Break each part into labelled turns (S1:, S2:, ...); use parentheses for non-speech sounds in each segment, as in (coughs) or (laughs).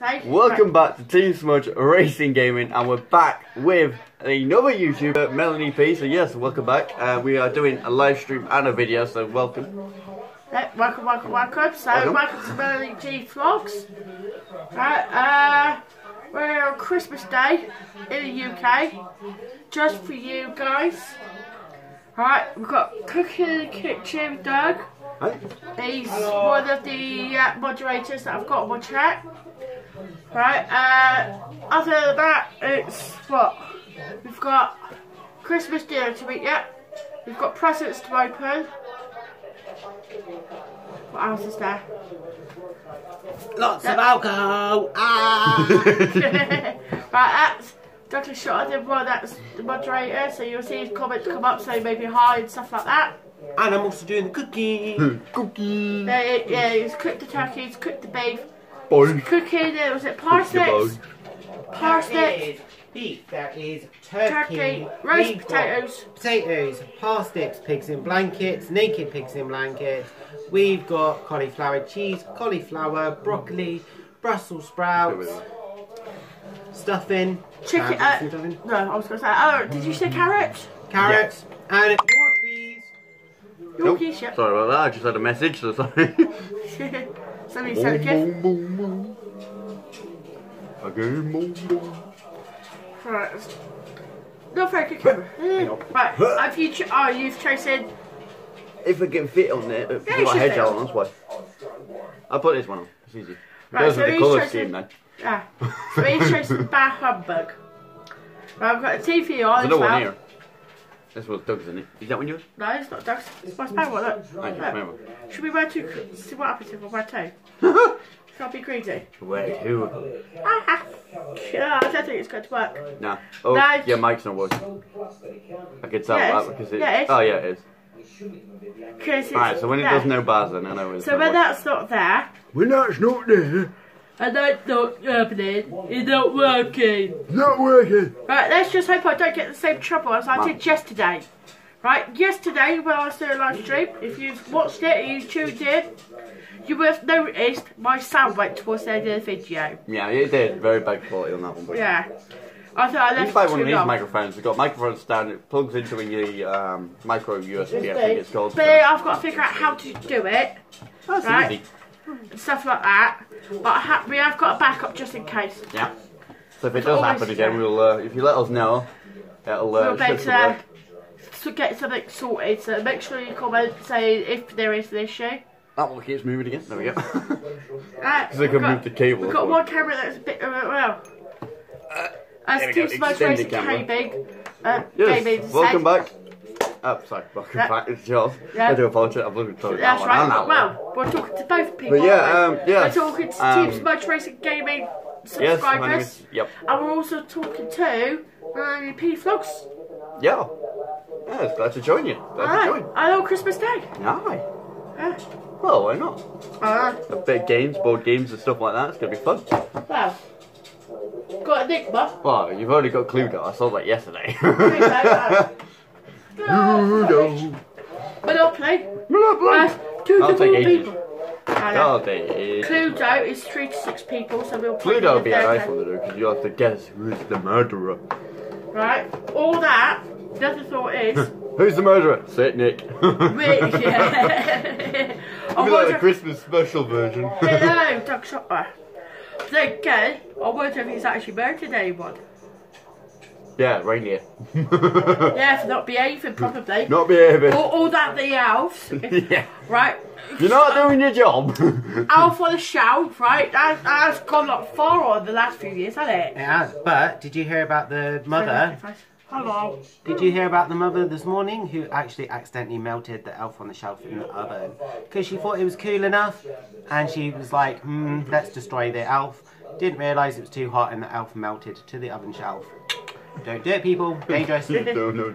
S1: Welcome back to Team Smudge Racing Gaming, and we're back with another YouTuber, Melanie P. So yes, welcome back. Uh, we are doing a live stream and a video, so welcome.
S2: Welcome, welcome, welcome. So,
S1: Welcome.
S2: welcome, to Melanie G Vlogs. Right, uh, we're on Christmas Day in the UK, just for you guys. Right, we've got Cooking in the Kitchen, Doug.
S1: Right?
S2: He's one of the uh, moderators that I've got on my chat. Right, uh, other than that, it's what? We've got Christmas dinner to eat yet. We've got presents to open. What else is there?
S3: Lots of alcohol. Ah. (laughs)
S2: right, that's Dr. Shot, the one that's the moderator, so you'll see his comments come up, so maybe hi and stuff like that.
S3: and I'm also doing the cooking.
S1: Cookie.
S2: Yeah, yeah, he's cooked the turkey, he's cooked the beef,
S1: Boy.
S2: cooking, uh, was it
S1: Cookie
S2: parsnips?
S1: boy.
S2: Parsnips,
S3: beef. That is turkey.
S2: turkey, roast
S3: We've
S2: potatoes.
S3: Potatoes, parsnips, pigs in blankets, naked pigs in blankets. We've got cauliflower cheese, cauliflower, broccoli, Brussels sprouts, stuffing,
S2: Chicken,
S3: carrots
S2: uh,
S3: stuffing,
S2: no, I was going to say, oh, did you say carrots?
S3: carrots, and Yorkies.
S1: Nope.
S2: Yep.
S1: Sorry about that, I just had a message, so sorry. (laughs)
S2: Somebody sent a gift.
S1: boom, boom. Again, boom, boom.
S2: Right. No very good camera.
S1: on.
S2: Right, (laughs) have you, ch- oh, you've chosen,
S1: If I can fit on there, if
S2: Yeah,
S1: you
S2: you
S1: got a
S2: should
S1: head
S2: fit
S1: gel
S2: on.
S1: on, that's why. I'll put this one on, it's easy.
S2: Right,
S1: goes
S2: so
S1: with the colour
S2: chosen-
S1: scheme then. Eh?
S2: ah, so he's chosen (laughs) Bar Humbug. Right, I've got a TV on
S1: There's
S2: as
S1: another
S2: well.
S1: one here. This what Doug's, isn't it? Is that one yours?
S2: No, it's not Doug's. It's my spare one, look.
S1: Thank you,
S2: Look.
S1: remember.
S2: Should we wear two? See what happens if I wear two? (laughs) Should I be greedy?
S1: Wait, who?
S2: Ah, yeah, I don't think it's going to work.
S1: Nah. Oh,
S2: No.
S1: yeah, mic's not working. I can tell
S2: Yeah,
S1: that because it.
S2: yeah, it's-
S1: oh, yeah, it is.
S2: 'Cause it's
S1: Alright, so when it
S2: there.
S1: does no bars, then I know it's.
S2: So
S1: not
S2: when
S1: working.
S2: that's not there,
S1: When that's not there,
S2: and that's not happening, it's not working.
S1: not working.
S2: Right, let's just hope I don't get the same trouble as I did yesterday. Right, yesterday when I was doing a live stream, if you've watched it and you tuned in, you would have noticed my sound went towards the end of the video.
S1: Yeah, it did. Very bad quality on that one. But
S2: Yeah. I thought I
S1: You
S2: left
S1: can buy one of these
S2: long.
S1: microphones. We've got microphone stand. It plugs into a um, micro USB. I think it's called.
S2: But I've got to figure out how to do it
S1: That's
S2: right.
S1: easy.
S2: And stuff like that. But I ha- we have got a backup just in case.
S1: Yeah. So if it does happen again,
S2: there.
S1: we'll. Uh, if you let us know, it'll. Uh,
S2: We'll be
S1: should
S2: able to get something sorted. So make sure you comment say if there is an issue.
S1: That one keeps moving again. There we go. Because (laughs) they
S2: we've
S1: can
S2: got-
S1: move the cable.
S2: We've got one camera that's a bit uh, well. As
S1: there we
S2: Team
S1: go,
S2: Smudge
S1: extended
S2: Racing
S1: camera.
S2: gaming, uh,
S1: Yes. Welcome back. Oh, sorry. Welcome
S2: Yeah.
S1: back. It's yours.
S2: Yeah.
S1: I do apologize. I've looked at that
S2: That's
S1: one
S2: right.
S1: that.
S2: Well, we're talking to both people.
S1: But yeah, um, yeah.
S2: We're talking to
S1: um,
S2: Team Smudge Racing gaming
S1: Yes,
S2: subscribers,
S1: is. Yep.
S2: and we're also talking to uh, P Vlogs.
S1: Yeah. Yeah, it's glad to join you. Glad to join.
S2: I know Christmas Day.
S1: Aye.
S2: Yeah.
S1: Well, why not?
S2: Uh,
S1: A bit of games, board games and stuff like that. It's gonna be fun.
S2: well, got a Enigma.
S1: Well, you've already got Cluedo. I saw that yesterday. (laughs)
S2: Cluedo. Monopoly. Uh, two
S1: I'll
S2: to
S1: take
S2: four
S1: ages.
S2: people. I know.
S1: Oh, they.
S2: Cluedo is three to six people, so we'll play
S1: Cluedo would
S2: with
S1: be a
S2: them.
S1: nice one to because you have to guess who's the murderer.
S2: Right, all that. The other thought is, (laughs)
S1: Who's the murderer? Sit Nick. (laughs)
S2: we, yeah. (laughs) I
S1: It'd be like the Christmas special version.
S2: hello, Doug Shopper. Then again, I wonder if he's actually murdered anyone.
S1: Yeah, reindeer. (laughs)
S2: Yeah, for not behaving properly.
S1: Not behaving.
S2: All, all that the elves, (laughs)
S1: yeah.
S2: right?
S1: You're not doing your job. (laughs)
S2: Elf on the shelf, right? That, that's gone like far on the last few years, hasn't it?
S3: It has. But did you hear about the mother?
S2: Hello.
S3: Did you hear about the mother this morning who actually accidentally melted the elf on the shelf in the oven because she thought it was cool enough, and she was like, "Hmm, let's destroy the elf." Didn't realise it was too hot, and the elf melted to the oven shelf. Don't do it, people. Dangerous. (laughs)
S1: no, no.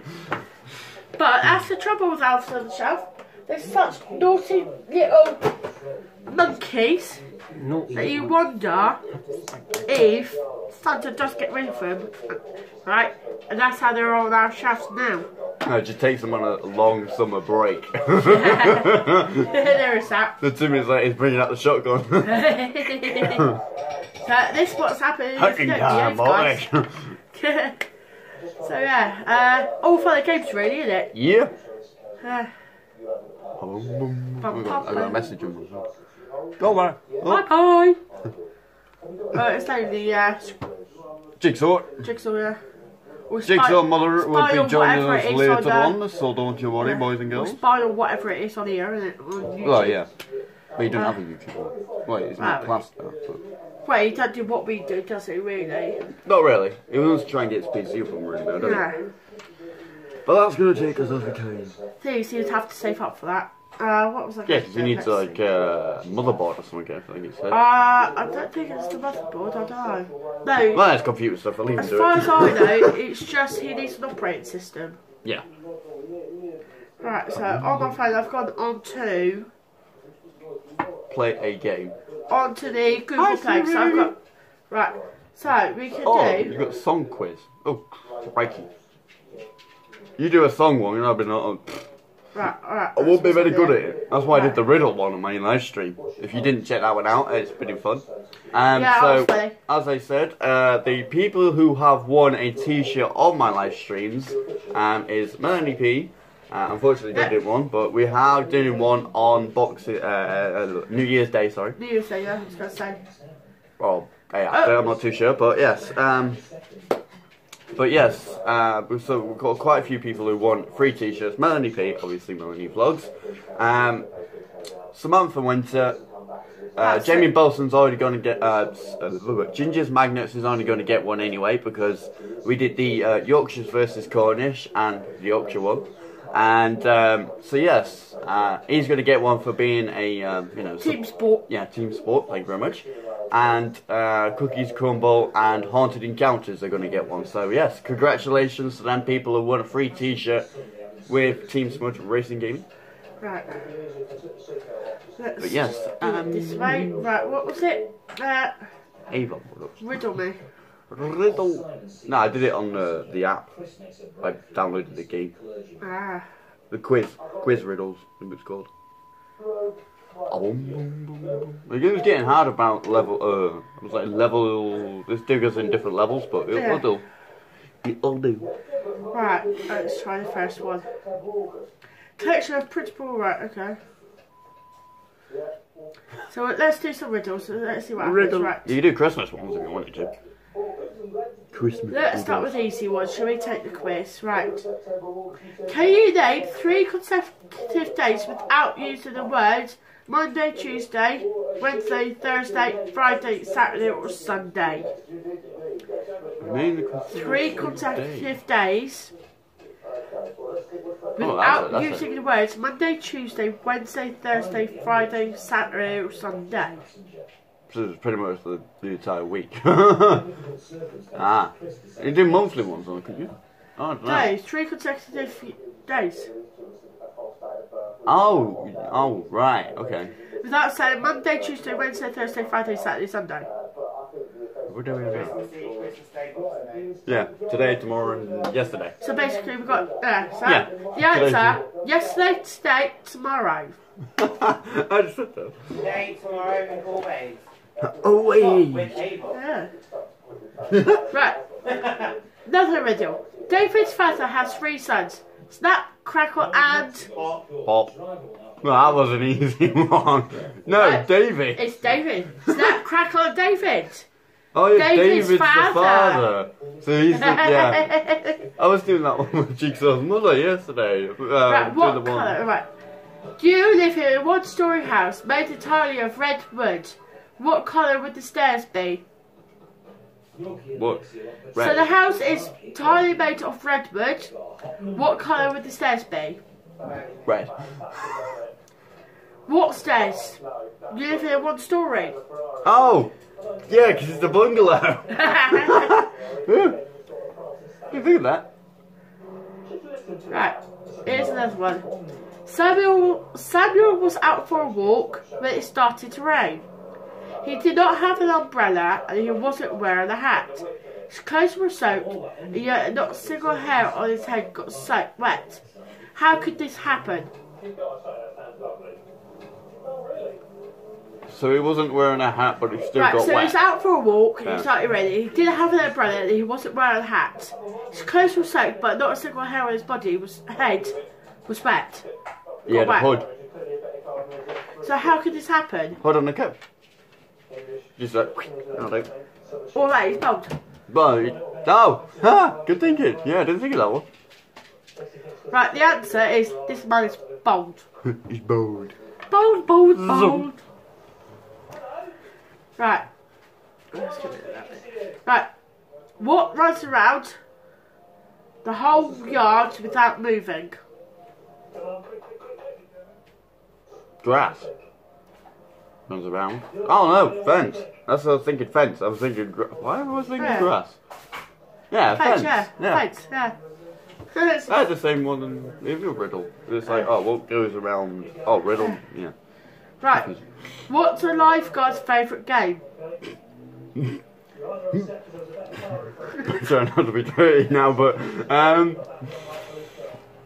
S2: But that's the trouble with elves on the shelf. They're such naughty little monkeys
S3: Naughty
S2: that you wonder if Santa does get rid of them, right? And that's how they're on our shelves now.
S1: No, it just takes them on a long summer break. (laughs) (laughs)
S2: there is that.
S1: the two minutes later, he's bringing out the shotgun.
S2: But this what's happening is
S1: Hunting time, boys.
S2: guys. (laughs) so yeah, uh, all for the games really, isn't it?
S1: yeah.
S2: Uh,
S1: I got, I got a message on my phone. Go on.
S2: bye bye. oh, (laughs) it's only uh,
S1: Jigsaw.
S2: jigsaw. Yeah. Or
S1: Jigsaw Mother will be joining us later
S2: on, uh,
S1: on, so don't you worry,
S2: yeah.
S1: boys and girls.
S2: or
S1: girls.
S2: spy on whatever it is on here, isn't it? On YouTube.
S1: Well, yeah. But you don't have a YouTube one. Wait, it's not
S2: Right.
S1: classed now. But...
S2: Well, he don't do what we do, does he? Really?
S1: Not really. He wants to try and get his PC up and running now, doesn't
S2: Yeah.
S1: he? But that's going to take us off the time.
S2: Things you'd have to save up for that. Uh, what was I?
S1: Yeah,
S2: gonna
S1: because he
S2: say
S1: needs
S2: next?
S1: like uh, motherboard or something, I think he said.
S2: Uh, I don't think it's the motherboard. I don't know. No.
S1: well, it's computer stuff, I'll leave him
S2: As far
S1: it.
S2: as I (laughs) know, it's just he needs an operating system.
S1: Yeah.
S2: Right, so on my phone I've gone on to
S1: Play a game.
S2: Onto the Google
S1: Hi,
S2: Play. So I've got right. So we can
S1: Oh,
S2: do
S1: You've got song quiz. Oh, crikey. You do a song one, and I've been on.
S2: right. Alright.
S1: I won't be very good at it. That's why I did the riddle one on my live stream. If you didn't check that one out, it's pretty fun. Um,
S2: Yeah,
S1: so,
S2: that
S1: as I said, uh, the people who have won a T-shirt on my live streams um, is Melanie P. Uh, unfortunately,
S2: Yeah.
S1: didn't one, but we are doing one on Boxing uh, uh, New Year's Day. Sorry.
S2: New Year's Day, yeah, I was gonna say.
S1: Well, yeah, I'm not too sure, but yes. Um, but yes, uh, we've- so we've got quite a few people who want free t-shirts. Melanie P, obviously Melanie Vlogs. Um, Samantha Winter. Uh, Jamie
S2: it.
S1: Bolson's already going to get. Uh, uh, Ginger's Magnets is only going to get one anyway because we did the uh, Yorkshires versus Cornish and the Yorkshire one. And um, so yes, uh, he's going to get one for being a um, you know
S2: Team sport.
S1: yeah, team sport. Thank you very much. And uh, Cookies Crumble and Haunted Encounters are going to get one. So yes, congratulations to them people who won a free T-shirt with Team Smudge Racing Gaming.
S2: Right. Let's
S1: But yes, um,
S2: this way. Right, what was it? Uh,
S1: Ava, what
S2: riddle me.
S1: Riddle. No, I did it on uh, the app. I downloaded the game.
S2: Ah.
S1: The quiz. Quiz riddles, I think it's called. The game's getting hard about level, uh, it was like level, there's diggers in different levels, but it'll
S2: Yeah.
S1: do. It'll do.
S2: Right, let's try the first one. Collection of principal, right, okay. So let's do some riddles. So let's see what happens.
S1: Riddle.
S2: Right.
S1: You can do Christmas ones if you wanted to. Christmas.
S2: Let's start with easy ones. Shall we take the quiz? Right. Can you name three consecutive days without using the words Monday, Tuesday, Wednesday, Thursday, Friday, Saturday, or Sunday?
S1: Name the consecutive
S2: Three consecutive days
S1: Oh, that's
S2: without
S1: a- that's a-
S2: using the words Monday, Tuesday, Wednesday, Thursday, Friday, Saturday, or Sunday.
S1: So it's pretty much the, the entire week. (laughs) ah. You do monthly ones on, could you? Oh, I don't know.
S2: Days, three consecutive days.
S1: Oh, oh, right, okay.
S2: Without saying Monday, Tuesday, Wednesday, Thursday, Friday, Saturday, Sunday.
S1: What do we have? Yeah, today, tomorrow, and yesterday.
S2: So basically, we've got uh, so
S1: Yeah.
S2: the answer yesterday, today, tomorrow. (laughs)
S1: I just said that.
S3: Today, tomorrow, and always.
S1: Oh, wait.
S2: Yeah. (laughs) right. Another riddle. David's father has three sons. Snap, Crackle, and
S1: Pop. Well, that was an easy (laughs) one. No,
S2: Right.
S1: David.
S2: it's David. Snap, Crackle, and David.
S1: Oh, yeah,
S2: David's
S1: David's,
S2: father.
S1: the father. So he's the, yeah. (laughs) I was doing that one with Jigsaw's mother yesterday. Uh,
S2: right,
S1: doing
S2: what
S1: the one.
S2: colour? Right. Do you live in a one-story house made entirely of red wood? What colour would the stairs be?
S1: What? Red.
S2: So the house is entirely made of red wood. What colour would the stairs be?
S1: Red.
S2: What stairs? You live in a one-story.
S1: Oh! Yeah, because it's a bungalow. (laughs) (laughs) You think of that?
S2: Right, here's another one. Samuel Samuel was out for a walk when it started to rain. He did not have an umbrella and he wasn't wearing a hat. His clothes were soaked and yet not a single hair on his head got soaked wet. How could this happen?
S1: so he wasn't wearing a hat, but he still
S2: Right,
S1: got
S2: so
S1: wet.
S2: So he's out for a walk,
S1: Yeah.
S2: he's started ready. He didn't have an umbrella and he wasn't wearing a hat. His clothes were soaked, but not a single hair on his body was head was wet.
S1: he had a hood.
S2: So how could this happen?
S1: Hood on the coat. Just like, I don't.
S2: All that he's bald.
S1: But, oh, ha, good thinking. Yeah, I didn't think of that one.
S2: Right, the answer is this man is bald. (laughs)
S1: He's bold.
S2: Bold, bold,
S1: Zoom.
S2: bold. Right. Let's get rid of that bit. Right. What runs around the whole yard without moving?
S1: Grass. Runs around. Oh no, fence. That's what I was thinking fence. I was thinking, why was I thinking
S2: Yeah.
S1: grass? Yeah,
S2: Fence,
S1: fence.
S2: yeah.
S1: yeah.
S2: Fence, yeah.
S1: That's the same one in the riddle. It's like, oh, what goes around? Oh, riddle. Yeah.
S2: Right. What's a lifeguard's favourite game? (laughs)
S1: Trying not to be dirty now, but um.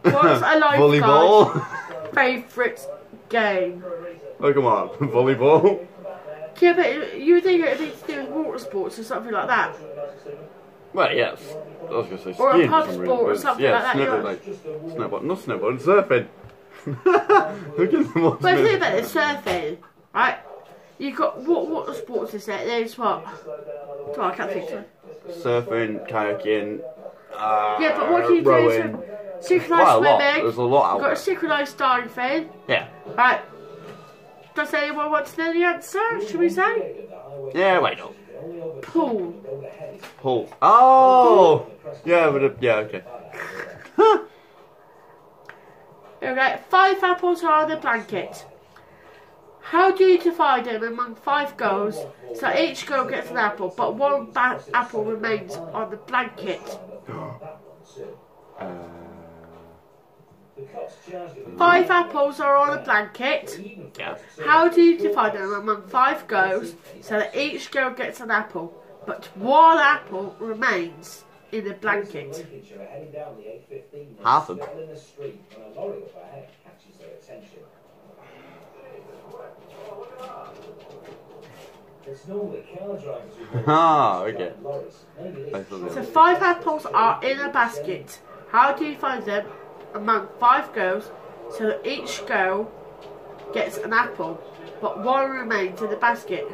S2: What's a (laughs) lifeguard's favourite game?
S1: Oh come on, (laughs) volleyball.
S2: Yeah, but you would think it would be to do with water sports or something like that.
S1: Well, yes. I was gonna say
S2: Or a
S1: skiing
S2: pub sport or
S1: reason,
S2: something
S1: yeah,
S2: like that,
S1: snow-
S2: yeah.
S1: like snowboard, not snowboard, surfing. (laughs) Look at them all
S2: But think about it, surfing, right? You got what water sports is there? There's what? Oh, I can't think. of
S1: Surfing, kayaking. Uh,
S2: Yeah, but what can you
S1: rowing.
S2: do? Synchronised swimming.
S1: There's a lot out
S2: You've got a synchronised diving thing.
S1: Yeah.
S2: Right. Does anyone want to know the answer? Should we say?
S1: Yeah, wait up.
S2: Pool.
S1: Pull. Oh! Yeah, but uh, yeah, okay. (laughs)
S2: Okay, five apples are on a blanket. How do you divide them among five girls so each girl gets an apple, but one apple remains on the blanket? (gasps)
S1: Uh,
S2: Five apples are on a blanket. How do you divide them among five girls so that each girl gets an apple, but one apple remains in the blanket?
S1: Half of them. Ah, okay.
S2: So five apples are in a basket. How do you find them among five girls so that each girl gets an apple, but one remains in the basket?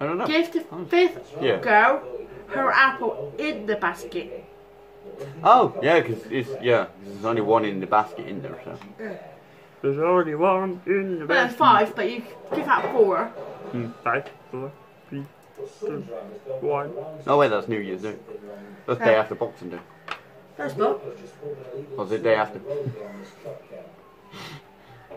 S1: I don't know.
S2: Give the fifth
S1: Yeah.
S2: girl her apple in the basket.
S1: Oh, yeah, because it's, yeah, there's only one in the basket in there, so. There's already one in the
S2: Well, there's five, but you give out four.
S1: Hmm, five, four, three, two, one. Oh, wait, that's New Year's Day. That's day after Boxing Day.
S2: That's not.
S1: Or it day after?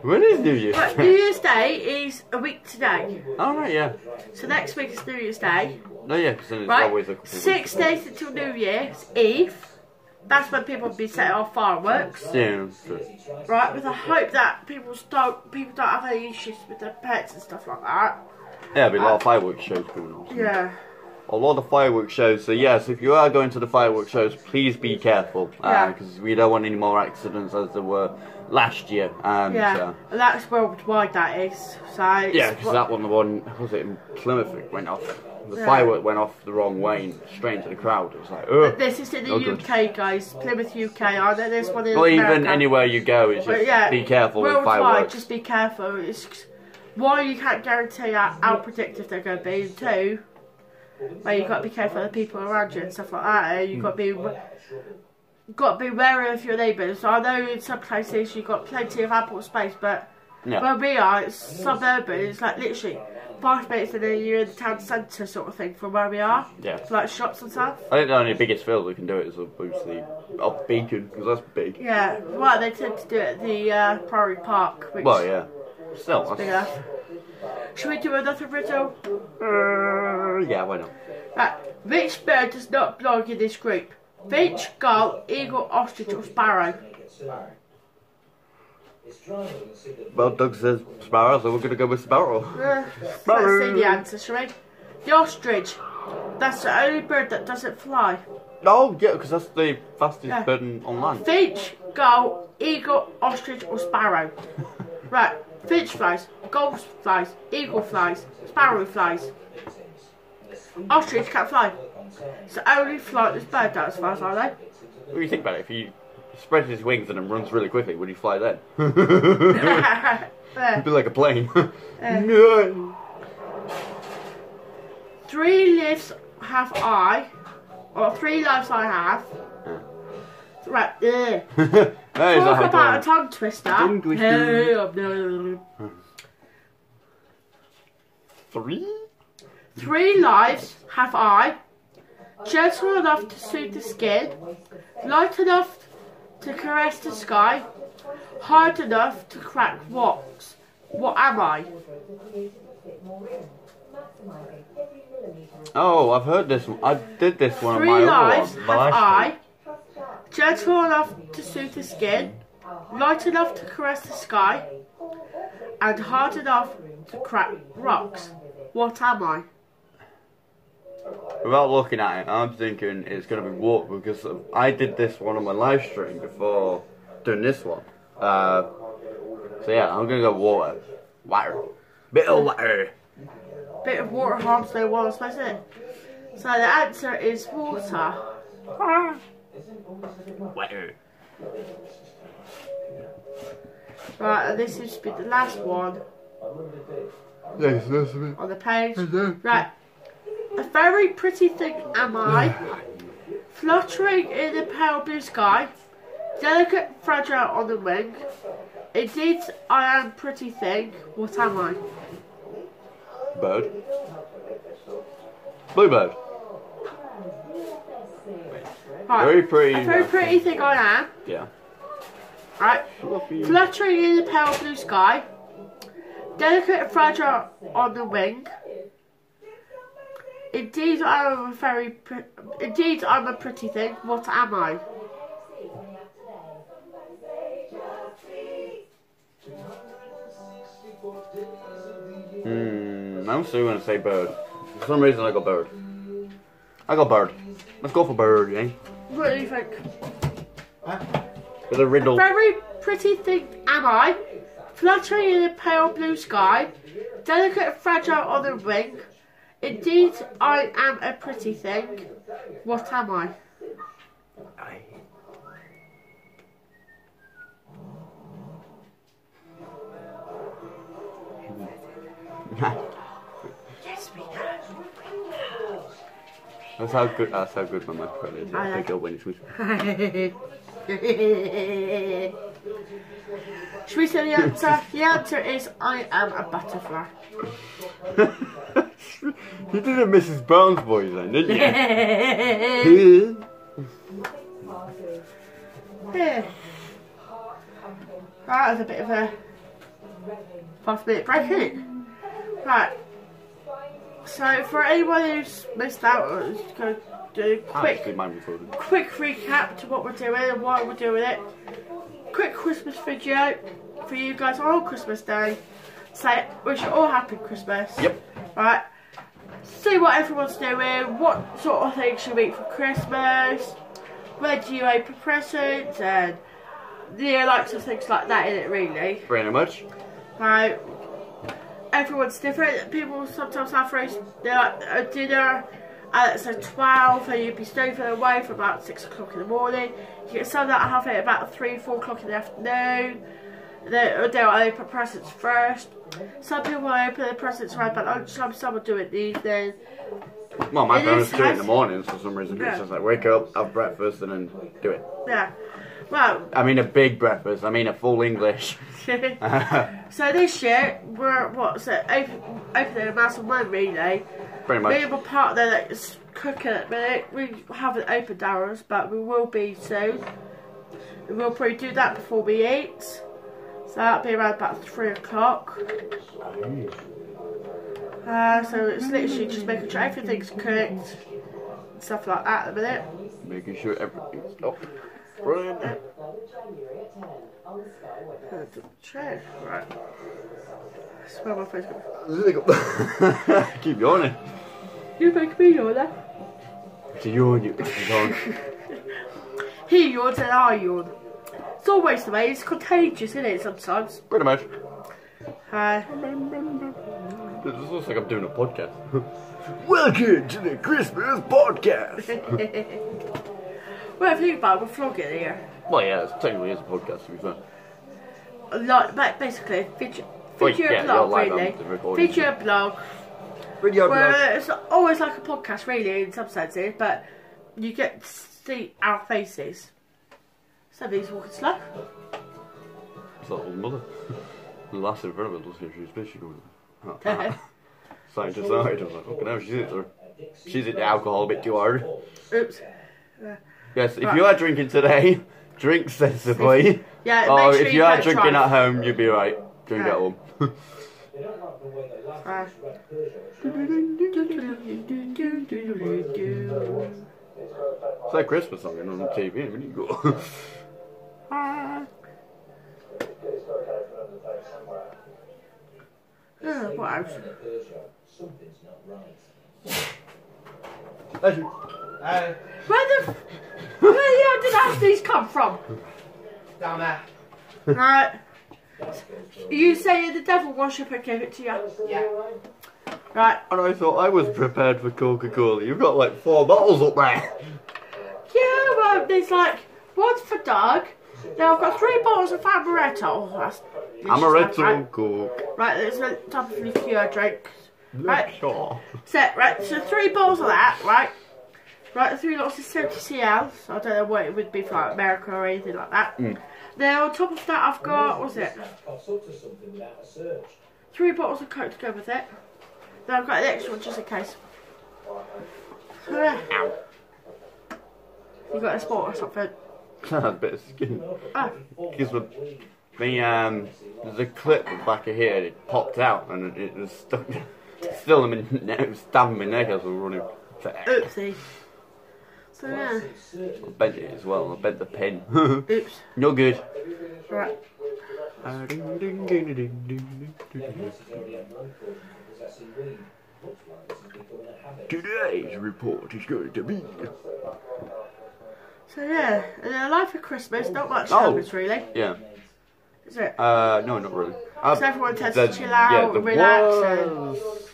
S1: When is New Year's
S2: But New? Year's Day is a week today.
S1: Oh, right, yeah.
S2: So next week is New Year's Day.
S1: No, yeah, because then it's
S2: Right?
S1: always a couple
S2: Six days until New Year's Eve. That's when people will be setting off fireworks.
S1: Yeah.
S2: Right, with the hope that people don't people don't have any issues with their pets and stuff like that.
S1: Yeah, there'll be a lot of uh, fireworks shows going on.
S2: Yeah.
S1: A lot of fireworks shows, so yes, if you are going to the fireworks shows, please be careful. Because we don't want any more accidents as there were last year. Um,
S2: Yeah. And that's worldwide that is. So it's
S1: Yeah, because that one, the one, was it in Plymouth, it went off. The
S2: Yeah.
S1: firework went off the wrong way and straight into the crowd. It was like, ugh.
S2: This is in the
S1: No good.
S2: UK, guys. Plymouth, UK. I know there's one in
S1: Well, even anywhere you go, it's just
S2: yeah,
S1: be careful with fireworks.
S2: just be careful. It's one, you can't guarantee how, how predictive they're going to be, and two, where you've got to be careful of the people around you and stuff like that. You've got to be got to be wary of your neighbours. I know in some places you've got plenty of ample space, but
S1: Yeah.
S2: where we are, it's suburban. It's like literally five minutes and then you're in the town centre sort of thing from where we are.
S1: Yeah.
S2: Like shops and stuff.
S1: I think the only biggest field we can do it is obviously up Beacon, because that's big.
S2: Yeah, well, they tend to do it at the uh, Priory Park, which
S1: Well, yeah. Still, that's.
S2: Should we do another riddle?
S1: uh, yeah, why not?
S2: Right. Which bird does not belong in this group? Finch, gull, eagle, ostrich, or sparrow?
S1: Well, Doug says sparrow, so we're going to go with sparrow.
S2: Uh, let's see the answer, shall we? The ostrich. That's the only bird that doesn't fly.
S1: Oh, yeah, because that's the fastest
S2: Yeah.
S1: bird on land.
S2: Finch, gull, eagle, ostrich, or sparrow? (laughs) Right. Finch flies, gold flies, eagle flies, sparrow flies. Ostrich can't fly. It's the only flightless bird that as far as I know.
S1: What do you think about it? If he spreads his wings and then runs really quickly, would he fly then? (laughs)
S2: It'd
S1: Be like a plane.
S2: Uh. (laughs) Three lives have I, or three lives I have. Right, ugh.
S1: that is
S2: Talk
S1: a
S2: about a
S1: hard
S2: tongue twister.
S1: Tongue twister.
S2: Hey, up there.
S1: Three?
S2: Three lives have I, gentle enough to soothe the skin, light enough to caress the sky, hard enough to crack rocks. What am I?
S1: Oh, I've heard this one. I did this one on
S2: Three
S1: my other
S2: lives have
S1: my live
S2: I, gentle enough to soothe the skin, light enough to caress the sky, and hard enough to crack rocks. What am I?
S1: Without looking at it, I'm thinking it's going to be water because I did this one on my live stream before doing this one. Uh, so yeah, I'm going to go water. Water. Bit of water.
S2: Bit of water harms no one, isn't it? So the answer is water.
S1: Water.
S2: Right, uh, this is be the last one
S1: Yes, that's a bit.
S2: on the page. Right. A very pretty thing am I, fluttering in the pale blue sky, delicate, fragile on the wing. Indeed, I am pretty thing. What am I?
S1: Bird. Bluebird.
S2: Right.
S1: Very pretty.
S2: A very pretty thing I am.
S1: Yeah.
S2: Right. Fluttering in the pale blue sky, delicate and fragile on the wing. Indeed, I am a very, indeed, I'm a pretty thing. What am I?
S1: Hmm. I'm still going to say bird. For some reason, I got bird. I got bird. Let's go for bird, eh?
S2: What do you think?
S1: With a riddle.
S2: Very pretty thing am I, fluttering in the pale blue sky, delicate and fragile on the wing. Indeed, I am a pretty thing. What am I? (laughs) Yes, we know.
S1: That's how good. That's how good my microphone is.
S2: I
S1: I think it'll win this week.
S2: Should we say the answer? The answer is I am a butterfly. (laughs)
S1: you did a Mrs. Brown's voice then, didn't you? (laughs)
S2: Yeah. That was a bit of a five minute break, isn't it? Right. So for anyone who's missed out, I'm just going to do a quick
S1: Actually, mine was recorded.
S2: quick recap to what we're doing and why we're doing it. Quick Christmas video for you guys on Christmas Day. Say wish you all happy Christmas.
S1: Yep.
S2: Right. See what everyone's doing, what sort of things you eat for Christmas, where do you open presents and the likes of things like that in it really.
S1: Very much.
S2: Right. Everyone's different. People sometimes have roast they like a dinner at twelve and you'd be stowing away for about six o'clock in the morning. You get some that have it about three, four o'clock in the afternoon. They uh, they'll open presents first. Some people open their presents around about lunchtime, some will do it in the evening.
S1: Well, my
S2: It
S1: parents do it in the mornings for some reason.
S2: Yeah.
S1: It's just like wake up, have breakfast, and then do it.
S2: Yeah. Well
S1: I mean a big breakfast. I mean a full English. (laughs) (laughs)
S2: so this year we're what's it, open, opening a massive one really.
S1: Very
S2: Me
S1: much.
S2: and my partner that is cooking at the minute, we haven't opened ours, but we will be soon. We'll probably do that before we eat. So that'll be around about three o'clock. Uh, so it's literally just making sure everything's cooked and stuff like that at the minute.
S1: Making sure everything's up. Brilliant.
S2: Uh, True. Right. That's where my face going.
S1: Keep yawning.
S2: You make me yawn there.
S1: To yawn, you yawn.
S2: He yawns and I yawn. It's always the way, it's contagious, isn't it, sometimes?
S1: Pretty much.
S2: Hi.
S1: This looks like I'm doing a podcast. (laughs) Welcome to the Christmas podcast. (laughs)
S2: Well, if you think about it, we're vlogging here.
S1: well, yeah, it's technically is a podcast to be fair.
S2: Like, but basically, feature,
S1: Well,
S2: feature
S1: yeah,
S2: a blog, really.
S1: the recording.
S2: Feature a blog.
S1: Video
S2: Where it's always like a podcast, really, in some senses, but you get to see our faces. Somebody's walking slow.
S1: It's that old mother. (laughs) The last in front of it looks like she's bitchy going. Oh, side to side. I was like, fucking hell, she's hit her. She's hit the alcohol a bit too hard.
S2: Oops. (laughs)
S1: Uh, Yes, if
S2: Right.
S1: you are drinking today, (laughs) drink sensibly.
S2: Yeah,
S1: Oh,
S2: make sure
S1: if you are drinking
S2: drive.
S1: at home, you'll be right. Drink
S2: Yeah.
S1: at home.
S2: Right. (laughs)
S1: It's like Christmas song on the TV. Need to go. (laughs)
S2: Yeah, what else?
S3: Uh,
S2: Where the where the hell did half these come from?
S3: down there.
S2: Right. You say the devil worshipper gave it to you.
S3: Yeah.
S2: Right.
S1: and I thought I was prepared for Coca Cola. You've got like four bottles up there.
S2: Yeah, well, there's like one's for Doug. Now I've got three bottles of amaretto. Oh, that's delicious,
S1: Amaretto
S2: Right,
S1: Coke.
S2: right there's a type of liqueur drink. Right.
S1: Sure.
S2: So, right, so three bottles of that, right? Right, three lots of 70 CL. So I don't know what it would be for like America or anything like that.
S1: Mm.
S2: Then on top of that, I've got, what's it? Three bottles of Coke to go with it. Then I've got an extra one just in case. So, yeah. You got a spot or something? (laughs)
S1: a bit of skin.
S2: Oh,
S1: Because with the um, there's a clip back of here. It popped out and it, it was stuck. (laughs) Still in my neck. (laughs) It was stabbing my neck as I was running.
S2: oopsie. So, yeah.
S1: I bent it as well. I bent the pin. (laughs)
S2: Oops.
S1: no good.
S2: Right.
S1: Today's report is going to be.
S2: So, yeah. And then life of Christmas, not much
S1: Oh.
S2: happens really.
S1: Yeah.
S2: Is it?
S1: Uh, no, not really. Uh,
S2: So everyone tends to chill out
S1: yeah,
S2: and relax
S1: was-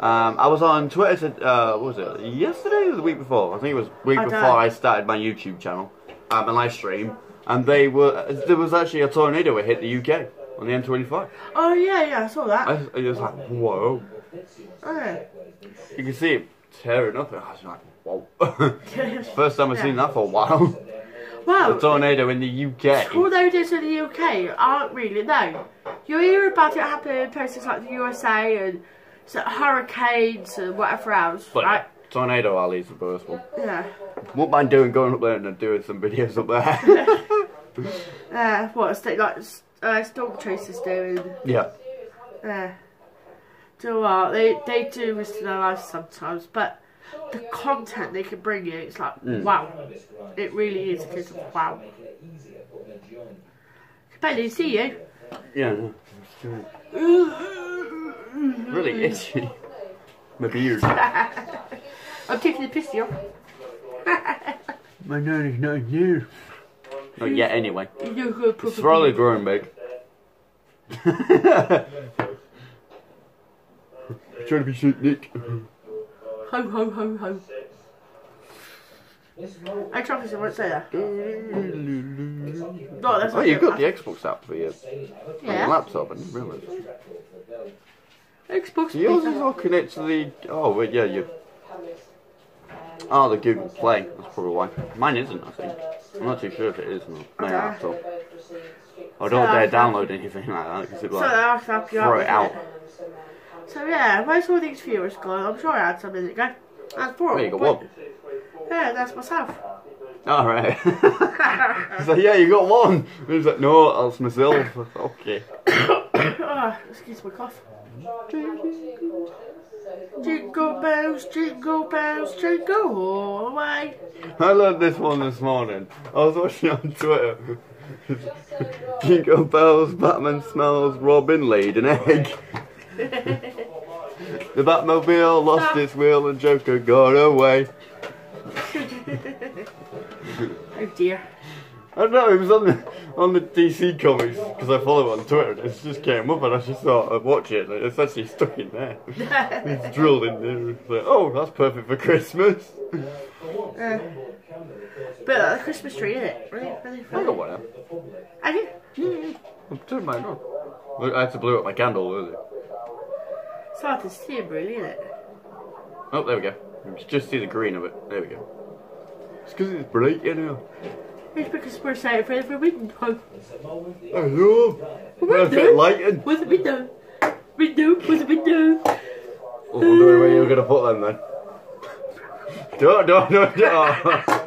S1: Um, I was on Twitter. To, uh, what was it? Yesterday or the week before? I think it was week
S2: I
S1: before
S2: don't-
S1: I started my YouTube channel, um, my live stream, and they were. There was actually a tornado that hit the UK on the M25.
S2: Oh, yeah, yeah, I saw that.
S1: I, I was like, whoa!
S2: Yeah.
S1: You can see it tearing up, and I was like, whoa! (laughs) First time I've seen that for a while. a
S2: Well,
S1: tornado in the UK.
S2: tornadoes in the UK aren't really known. You hear about it happening in places like the USA and so hurricanes and whatever else,
S1: But
S2: right?
S1: tornado is the first one.
S2: Yeah.
S1: Wouldn't mind doing going up there and doing some videos up there. (laughs)
S2: Uh, what, st- like uh, storm chasers doing.
S1: yeah.
S2: Uh, do you know what? They, they do risk their lives sometimes, but the content they can bring you, it's like,
S1: Mm.
S2: wow. It really is a case of wow. Can barely see you.
S1: Yeah. no. (laughs) Mm-hmm. really (laughs) itchy. My beard. (laughs)
S2: I'm taking the piss here. (laughs)
S1: My nose is not here. Not yet, anyway.
S2: You know who
S1: It's slowly growing big. Trying to be sweet, Nick.
S2: Ho ho ho ho. I trust you won't say that. No, that's
S1: Oh, you've got the Xbox app for your, for your
S2: Yeah.
S1: laptop, I didn't realise.
S2: Xbox.
S1: Yours is
S2: Beta.
S1: all connected to the. Oh, wait, yeah, you. Oh, the Google Play. That's probably why. Mine isn't, I think. I'm not too sure if it is or not. My
S2: Okay.
S1: laptop. I don't
S2: So,
S1: dare download anything like that because it
S2: So
S1: like
S2: I'll help you
S1: throw it out.
S2: with So yeah, where's all these viewers gone? I'm sure I had some minute ago. That's four.
S1: There you go, one.
S2: Yeah, that's myself.
S1: Alright. (laughs) so yeah, you got one. He was like, no, that's myself. (laughs) okay. (coughs)
S2: Ah, excuse my cough. Jingle bells, jingle bells, jingle all the way.
S1: I learned this one this morning. I was watching on Twitter. (laughs) Jingle bells, Batman smells, Robin laid an egg. (laughs) the Batmobile lost its wheel and Joker got away.
S2: Oh dear.
S1: I don't know, it was on the, on the DC comics because I follow it on Twitter. It just came up and I just thought I'd watch it. Like, it's actually stuck in there. (laughs) it's drilled in there. It's like, oh, that's perfect for Christmas.
S2: Uh, but uh, the Christmas tree, isn't it? Really, really
S1: I
S2: fun.
S1: got one. now.
S2: Have you?
S1: Yeah, I'm turning mine on. Look, I had to blow up my candle earlier.
S2: It's hard to see it, really, isn't it?
S1: Oh, there we go. You just see the green of it. There we go. It's because it's bright, you know.
S2: It's because we're saving for every window.
S1: Hello. Perfect lighting.
S2: With the window. Window, with the window.
S1: I'm wondering where you're gonna put them then. No, no, no, no.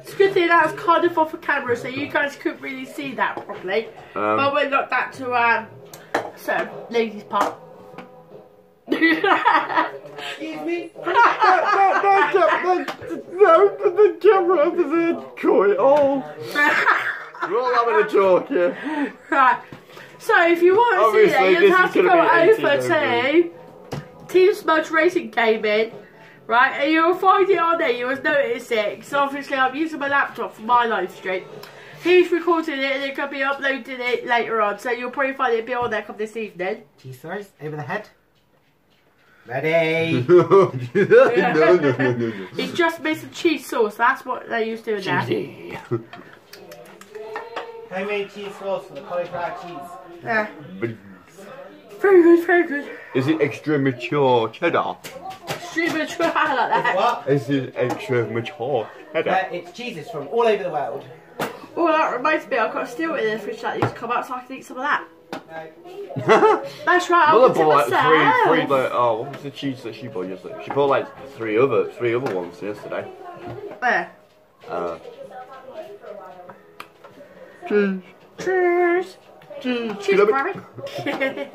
S2: It's a good thing that was kind off a camera, so you guys couldn't really see that properly.
S1: Um,
S2: but we'll knock that to um, so ladies' part.
S3: Excuse me?
S1: no, no, no, no, no, put the camera over there, Coy. Oh, we're all having a talk here.
S2: right. So if you want to see that, you
S1: this
S2: have to go over
S1: 18
S2: to Team Smudge Racing Gaming. Right, and you'll find it on there, you will notice it. So obviously I'm using my laptop for my live stream. He's recording it and they're going to be uploading it later on. So you'll probably find it be on there come this evening.
S3: Cheese slice over the head. Ready?
S1: no, no, no, no, no.
S2: It's just missing cheese sauce, that's what they used to do now.
S1: Cheesy. (laughs)
S3: Homemade cheese sauce for the cauliflower cheese.
S2: Yeah.
S1: But
S2: Very good, very good.
S1: Is it extra mature cheddar?
S2: Streamer try (laughs) like that.
S3: What?
S1: Is it extra mature cheddar?
S3: Uh, it's cheeses from all over the world.
S2: Oh, that reminds me, I've got a steal in the fridge that needs to come out so I can eat some of that.
S3: No.
S2: That's right,
S1: Mother
S2: I'll
S1: bought like
S2: myself.
S1: three, three, like, oh, what was the cheese that she bought yesterday? She bought like three other, three other ones yesterday.
S2: There.
S1: Uh, cheese,
S2: Cheers.
S1: cheese,
S2: Cheers,
S1: love (laughs)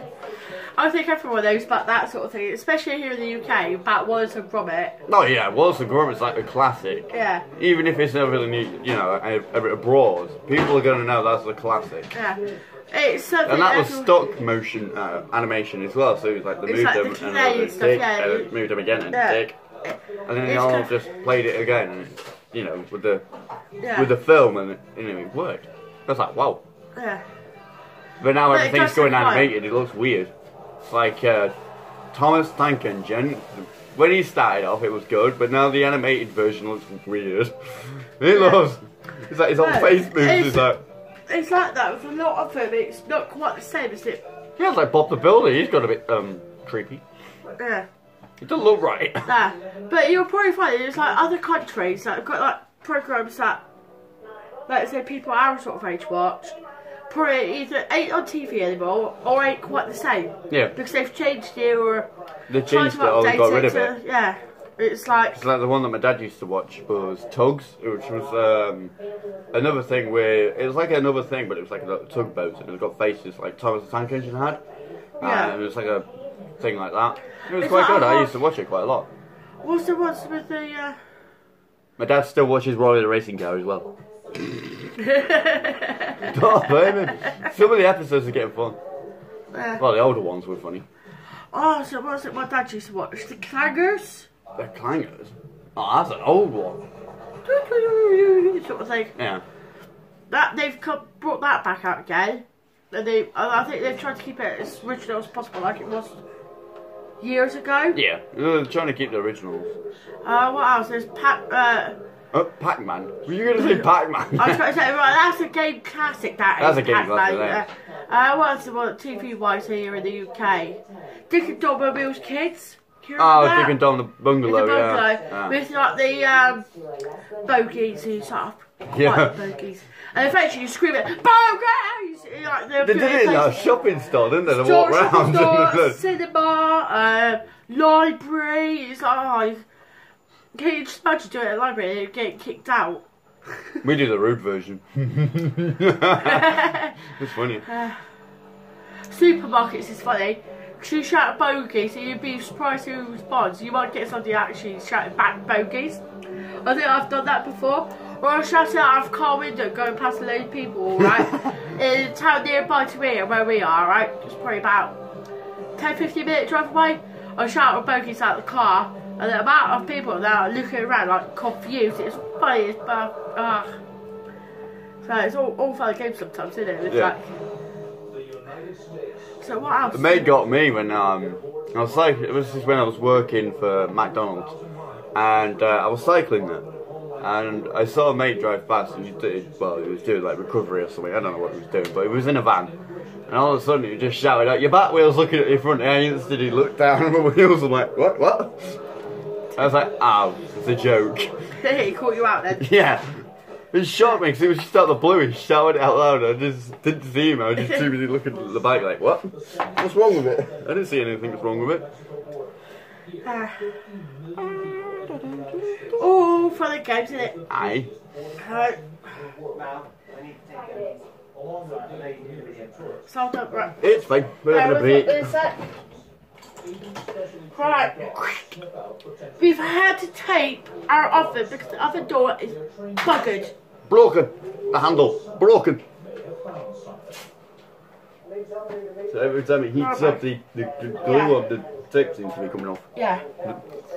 S2: I think everyone knows about that sort of thing, especially here in the UK, about Wallace and Gromit.
S1: Oh yeah, Wallace and Gromit's like a classic.
S2: Yeah,
S1: Even if it's never really, you know, abroad, people are gonna know that's a classic.
S2: yeah. It's something
S1: And that was stock motion uh, animation as well, so it was like they moved
S2: like
S1: them
S2: the
S1: and then they
S2: stuff, yeah.
S1: and moved them again and
S2: Yeah.
S1: dick. And then they all
S2: kind-
S1: just played it again, and you know, with the
S2: yeah.
S1: with the film, and it, you know, it worked. I was like, wow.
S2: yeah.
S1: But now
S2: But
S1: everything's going animated. It looks weird. It's like uh, Thomas Tank Engine. When he started off, it was good, but now the animated version looks weird. (laughs) It
S2: Yeah.
S1: looks. It's like his whole face moves.
S2: it's-
S1: It's like.
S2: It's like that with a lot of them. It's not quite the same, is it?
S1: Yeah, it's like Bob the Builder. He's got a bit um creepy.
S2: Yeah.
S1: It doesn't look right. (laughs)
S2: Nah. But you'll probably find it's like other countries that have got like programs that, like say, people our sort of age watch. Probably either ain't on TV anymore or ain't quite the same
S1: Yeah,
S2: because they've changed it or
S1: they changed
S2: to
S1: it or got rid
S2: it.
S1: of
S2: to,
S1: it.
S2: Yeah. It's like
S1: It's like the one that my dad used to watch was Tugs, which was um, another thing where it was like another thing, but it was like a tugboat and it got faces like Thomas the Tank Engine had.
S2: Yeah.
S1: And it was like a thing like that. It was
S2: It's
S1: quite
S2: like
S1: good. I
S2: lot-
S1: used to watch it quite a lot.
S2: what's the ones with the. Uh...
S1: My dad still watches Roary the Racing Car as well. (laughs) Don't blame him. Some of the episodes are getting fun.
S2: uh,
S1: Well, the older ones were funny.
S2: oh, so what was it? My dad used to watch the Clangers.
S1: The Clangers. Oh, that's an old one. (laughs)
S2: Sort of thing.
S1: Yeah.
S2: That they've come, brought that back out again, and they and I think they've tried to keep it as original as possible, like it was years ago.
S1: Yeah. They're trying to keep the originals.
S2: Uh, what else? There's Pac. Uh,
S1: Oh, Pac-Man. Were you going to say (laughs) Pac-Man?
S2: I was going to say, (laughs) right, that's a game classic. That
S1: That's
S2: is
S1: a game classic,
S2: yeah. Uh, what else? What TV wise here in the UK? Dick and Dom Mills Kids. You
S1: Oh,
S2: that?
S1: and Dom the Bungalow,
S2: bungalow,
S1: yeah.
S2: with like the um, bogies sort of
S1: Yeah.
S2: bogies, and eventually you scream it, bogies! Like
S1: They did it in a shopping store, didn't they? They
S2: store,
S1: walk around.
S2: store, cinema, uh, library. It's like, oh, can you just imagine doing it at a library and getting kicked out? (laughs)
S1: we do the rude version. (laughs) (laughs) it's funny.
S2: Supermarkets is funny. 'Cause you shout bogies and you'd be surprised who responds. You might get somebody actually shouting back bogies. I think I've done that before. Or I shouted out of a car window going past a load of people, right? (laughs) in a town nearby to me, where we are, right? It's probably about 10 15 minute drive away. I shout out bogies out the car, and the amount of people that are looking around like confused, it's funny as but uh, So it's all, all fun games sometimes, isn't it? It's
S1: Yeah.
S2: like, so what else?
S1: The mate got me when um, I was like, it was when I was working for McDonald's, and uh, I was cycling there, and I saw a mate drive past, and he did well, he was doing like recovery or something. I don't know what he was doing, but he was in a van, and all of a sudden he just shouted out, "Your back wheel's looking at your front." And I instantly looked down at my (laughs) wheels. I'm like, "What? What?" I was like, "Oh, it's a joke."
S2: he caught you out then. (laughs)
S1: Yeah. It shocked me because it was just out of the blue. He shouted out loud. I just didn't see him. I was just too busy looking at the bike, like, what? What's wrong with it? I didn't see anything that's wrong with it.
S2: Ah. all fun and games, isn't it?
S1: Aye.
S2: Right.
S3: Mal, I need to take it.
S2: So I've done right.
S1: It's fine. We're having a
S2: There
S1: break.
S2: was Right. We've had to tape our oven because the oven door is buggered.
S1: Broken. The handle. Broken. So every time it heats up, the, the, the glue of the tip seems to be coming off.
S2: Yeah.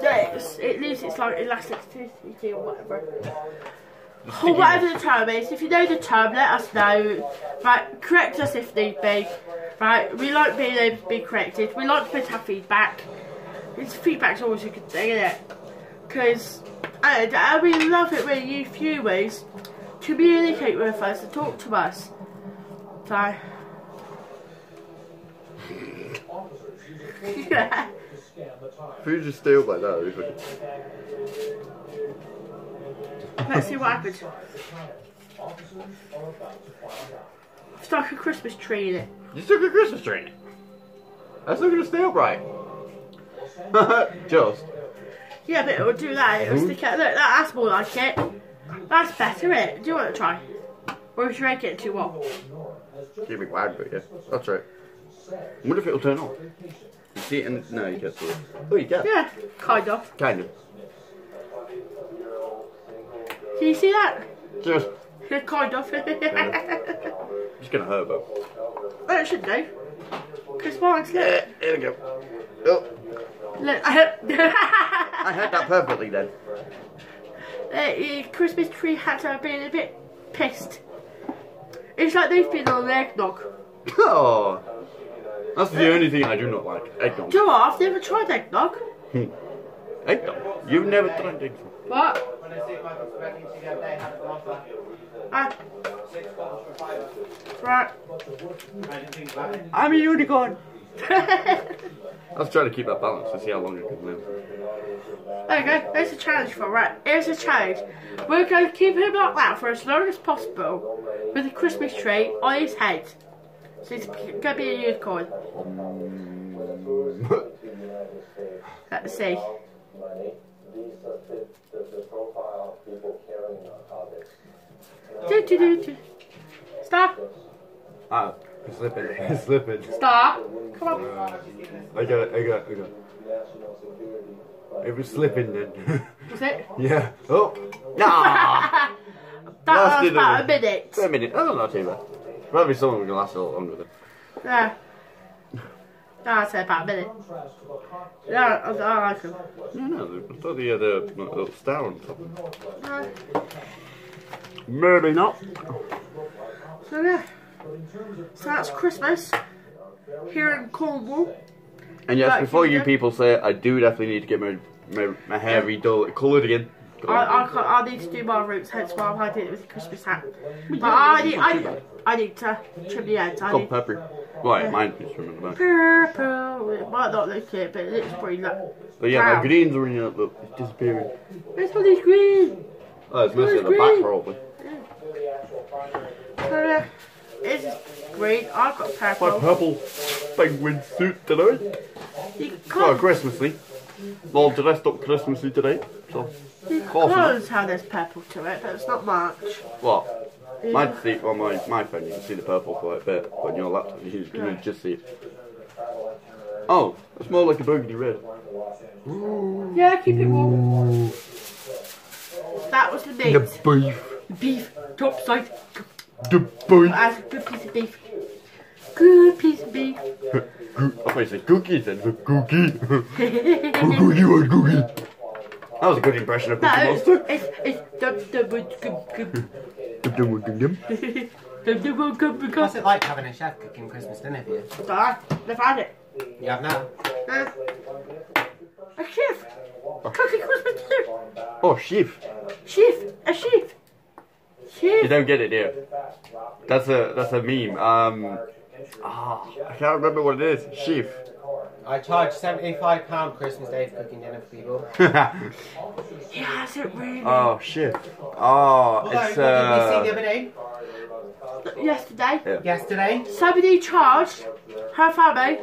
S2: Yeah, it's, it loses its like elasticity or whatever. Or whatever the term is. If you know the term, let us know. Right, correct us if need be. Right, we like being able to be corrected. We like to have feedback. It's feedback's always a good thing, isn't it? Because and, and we love it when you viewers communicate with us and talk to us. So. yeah.
S1: If you just steal like that, it'd.
S2: Let's see what (laughs) happens. Stuck a Christmas tree in it.
S1: You took a Christmas tree. That's not gonna stay upright. (laughs) Just.
S2: Yeah, but it'll do that. It'll stick out. Look, that, that's more like it. That's better, it. Do you want to try? Or should I get it too what?
S1: Give me wide, but yeah, that's right. I wonder if it'll turn on. You see it in no, you can't see it. Oh, you can.
S2: Yeah, kind of.
S1: Kind of.
S2: Can you see that?
S1: Just. (laughs)
S2: Kind of.
S1: It's gonna hurt, but.
S2: it should do. Because mine's
S1: Yeah,
S2: look.
S1: here we go. Oh,
S2: Look.
S1: I had (laughs) that perfectly then.
S2: The Christmas tree had to have been a bit pissed. It's like they've been on eggnog.
S1: Oh. That's the only thing I do not like. Eggnog.
S2: Do you know what? I've never tried eggnog.
S1: Eggnog? You've never tried eggnog.
S2: What?
S3: When I see Michael's back into the other day, had an offer.
S2: Uh,
S3: Six bottles for five.
S2: right.
S3: I didn't think about it.
S1: I'm a unicorn. I was trying to keep that balance to see how long it could live.
S2: There you go. There's a challenge for right. Here's a challenge. We're going to keep him like that for as long as possible with a Christmas tree on his head. So he's going to be a unicorn. (laughs) Let's see. Do, do, do, do. Stop.
S1: Ah, it's slipping. It's slipping.
S2: Stop. Come on.
S1: I got it, I got it, I got it. It was slipping then. (laughs)
S2: Was it? (laughs)
S1: yeah. Oh! Nah! (laughs)
S2: That
S1: Last
S2: was
S1: dinner.
S2: about a minute.
S1: Wait a minute. Oh, not too bad. Probably someone will last a lot longer then.
S2: Yeah. No, I said about a minute. Yeah, I, I like him.
S1: No, no, I thought they had a little star on top.
S2: No.
S1: Maybe not.
S2: So yeah. So that's Christmas here in Cornwall.
S1: And yes,
S2: Right,
S1: before you
S2: yeah.
S1: people say it, I do definitely need to get my my, my hair redone, coloured again.
S2: I, I, can't, I need to do my roots, hence why I did it with a Christmas hat. But I need, I. I need to trim the ends. I
S1: Called
S2: need
S1: peppery. Right, mine is the back.
S2: purple. It might not look it, but it looks pretty like.
S1: But yeah, my greens are in. Look, it's disappearing.
S2: This one is green.
S1: Oh, it's mostly at the
S2: Green.
S1: back probably.
S2: So uh, yeah, it's great. I've got purple.
S1: My
S2: purple.
S1: penguin suit today.
S2: You
S1: Oh,
S2: can't,
S1: Christmassy. All dressed up Christmassy today. So, awesome.
S2: can't tell there's purple to it, but it's not much.
S1: what? My see on my my phone you can see the purple quite a bit, but on your laptop you can
S2: Yeah.
S1: just see it. Oh, it's more like a burgundy red.
S2: Yeah, keep it warm. That was the meat.
S1: beef.
S2: The beef, top side.
S1: The ah, beef.
S2: That's a good piece of beef. Good piece of beef.
S1: I thought you said cookies then. The (laughs) cookie. cookie or cookie. That was a good impression of Cookie
S2: No,
S1: Monster.
S2: it's, it's the, the, good, good, good.
S1: Dum, dum, dum.
S3: What's it like having a chef cooking Christmas dinner for you?
S2: They've had it.
S3: You have now?
S2: Uh, ah. a chef. Cooking Christmas dinner.
S1: Oh, sheaf.
S2: Chef. A chef.
S1: You don't get it, do you? That's a that's a meme. Um, ah, I can't remember what it is. Sheaf.
S3: I charge £75 Christmas Day for cooking dinner for people. (laughs)
S2: He has it really.
S1: oh, shit. Oh,
S3: Although,
S1: it's
S3: what did we see the
S1: uh.
S3: other day?
S2: Yesterday,
S1: Yeah.
S3: Yesterday?
S2: somebody charged her family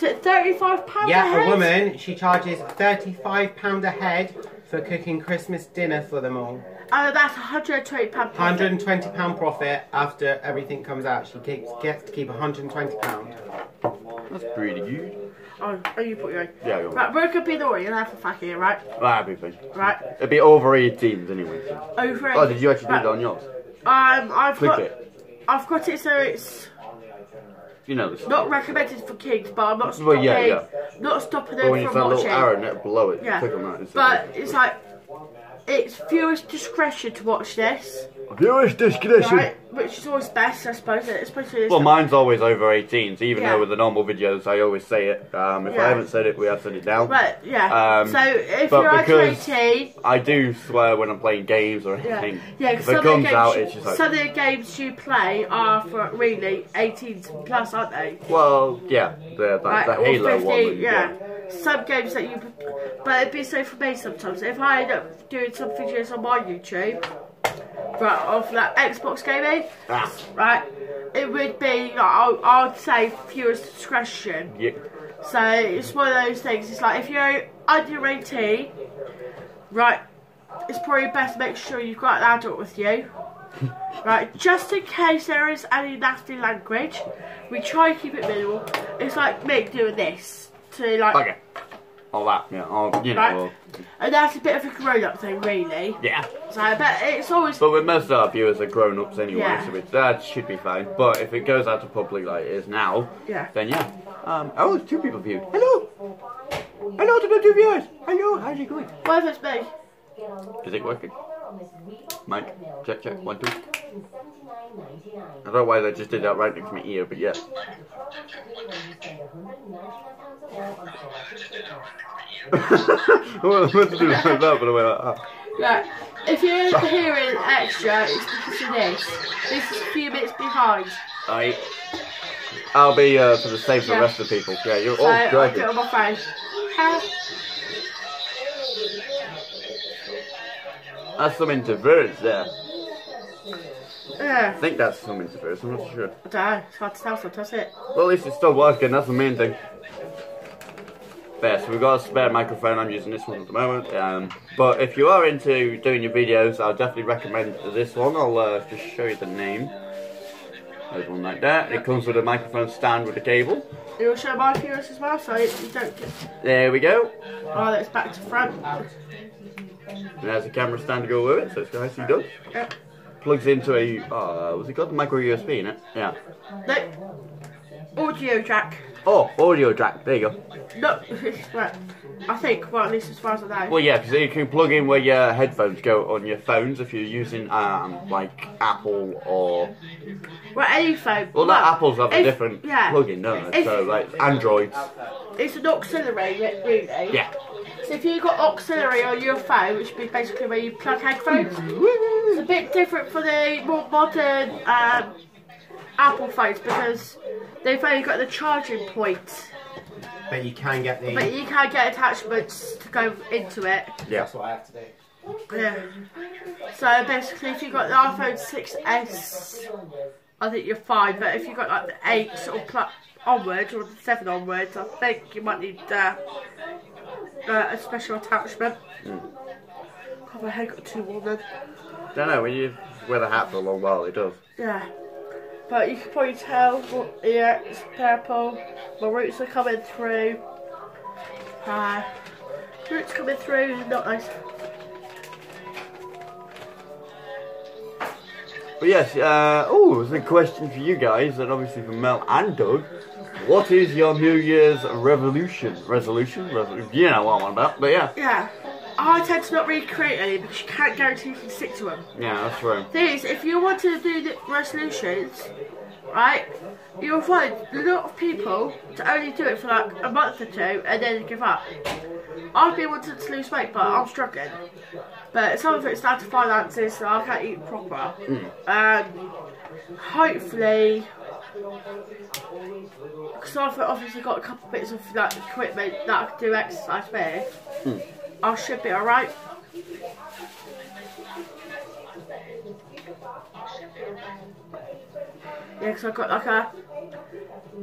S2: to thirty-five pounds
S3: Yeah,
S2: a head.
S3: a woman, she charges £35 a head for cooking Christmas dinner for them all.
S2: And that's 120 pounds.
S3: £120 profit after everything comes out. She keeps, gets to keep £120.
S1: That's pretty good.
S2: Oh, oh, you put your own.
S1: Yeah, go on.
S2: Right, we're gonna be the one. You'll have to fuck here, right?
S1: That'd be fine.
S2: Right.
S1: It'd be over 18s anyway. so.
S2: Over.
S1: Oh, did you actually do
S2: right.
S1: that on yours?
S2: Um, I've
S1: Click
S2: got,
S1: it.
S2: I've got it so it's
S1: You know this.
S2: not recommended for kids, but I'm not stopping.
S1: Well,
S2: stopping,
S1: yeah, yeah.
S2: not stopping them
S1: But
S2: them
S1: when you
S2: from
S1: see that
S2: watching.
S1: little arrow net below it,
S2: yeah,
S1: click on that.
S2: but it's like it's viewers' discretion to watch this,
S1: Viewers discretion.
S2: right? Which is always best, I suppose. Especially this.
S1: Well, mine's always over 18s, even
S2: Yeah.
S1: though with the normal videos I always say it. Um, if
S2: Yeah.
S1: I haven't said it, we have said it now.
S2: Right, yeah.
S1: Um,
S2: so if
S1: but
S2: you're under 18,
S1: I do swear when I'm playing games or
S2: yeah,
S1: anything.
S2: yeah.
S1: if
S2: 'cause
S1: it
S2: some of the
S1: comes
S2: games,
S1: out,
S2: you-
S1: it's just like.
S2: some of the games you play are for really 18 plus, aren't they?
S1: Well, yeah, the, the,
S2: Right,
S1: the Halo
S2: 50,
S1: one. and-
S2: yeah. Some games that you, but it'd be so for me sometimes. If I end up doing some videos on my YouTube, right, of like Xbox gaming,
S1: Ah,
S2: right, it would be like I would say viewers discretion.
S1: yeah.
S2: So it's one of those things. It's like if you're under 18, right, it's probably best to make sure you've got an adult with you. (laughs) right, just in case there is any nasty language, we try to keep it minimal. It's like me doing this to like,
S1: Okay. All that, yeah. Oh, you know.
S2: Right.
S1: well,
S2: and that's a bit of a grown-up thing, really.
S1: yeah.
S2: So, but it's always
S1: But with most of our viewers are grown ups anyway,
S2: Yeah.
S1: so it, that should be fine. But if it goes out to public like it is now,
S2: yeah.
S1: then yeah. Um, oh, there's two people viewed. Hello! Hello to the two viewers! Hello, how's it going?
S2: What if it's me?
S1: Is it working? Mike, check, check, one, two. I don't know why they just did that right next to my ear, but yeah. I was meant to do like that, but I went like that.
S2: Yeah. If you're hearing extra, it's because of this. This is a few minutes behind.
S1: I, I'll be uh, for the same for the rest of the people. Yeah, you're
S2: So
S1: all
S2: I'll
S1: dragging.
S2: get on my phone. Huh?
S1: That's some interference there.
S2: Yeah.
S1: I think that's some interference, I'm not sure.
S2: I don't know. It's hard to tell sometimes, it?
S1: Well, at least it's still working, that's the main thing. There, so we've got a spare microphone, I'm using this one at the moment. Um, but if you are into doing your videos, I'll definitely recommend this one. I'll uh, just show you the name. There's one like that. It comes with a microphone stand with a cable.
S2: It will show my viewers as well, so you don't get.
S1: There we go.
S2: Oh, that's back to front.
S1: And there's a camera stand to go with it, so it's nicely done.
S2: Yep.
S1: Plugs into a, uh, was it got the micro USB in it? Yeah.
S2: No. Audio jack.
S1: Oh, audio jack, there you go.
S2: No. (laughs) right. I think, well, at least as far as I know.
S1: Well, yeah, because you can plug in where your headphones go on your phones if you're using um, like Apple or
S2: Well, any phone.
S1: well, not Apple's have a different
S2: yeah.
S1: plug-in, don't they? So like Androids,
S2: It's an auxiliary, really.
S1: yeah.
S2: So if you've got auxiliary on your phone, which would be basically where you plug headphones, it's a bit different for the more modern um, Apple phones because they've only got the charging point,
S3: But you can get the.
S2: but you can get attachments to go into it.
S1: Yeah.
S3: That's what I have to do.
S2: Yeah. So basically, if you've got the iPhone 6s, I think you're fine. But if you've got like the 8 or pl- onwards or the 7 onwards, I think you might need uh, uh, a special attachment. God, my head got too warm then.
S1: Don't know when you wear the hat for a long while, it does.
S2: Yeah. But you can probably tell, what- yeah, it's purple. My roots are coming through. Uh, roots coming through, not nice.
S1: But yes, uh, oh, there's a question for you guys, and obviously for Mel and Doug. What is your New Year's revolution? Resolution? Resolution? You know what I'm on about, but yeah.
S2: Yeah. I tend to not really create any because you can't guarantee you can stick to them.
S1: Yeah, that's true.
S2: Thing is, if you want to do the resolutions, right, you'll find a lot of people to only do it for like a month or two and then give up. I've been wanting to lose weight, but I'm struggling. But some of it's down to finances, so I can't eat proper. And hopefully, because I've obviously got a couple bits of like equipment that I can do exercise with, hmm. I should be alright. Yeah, because I've got like a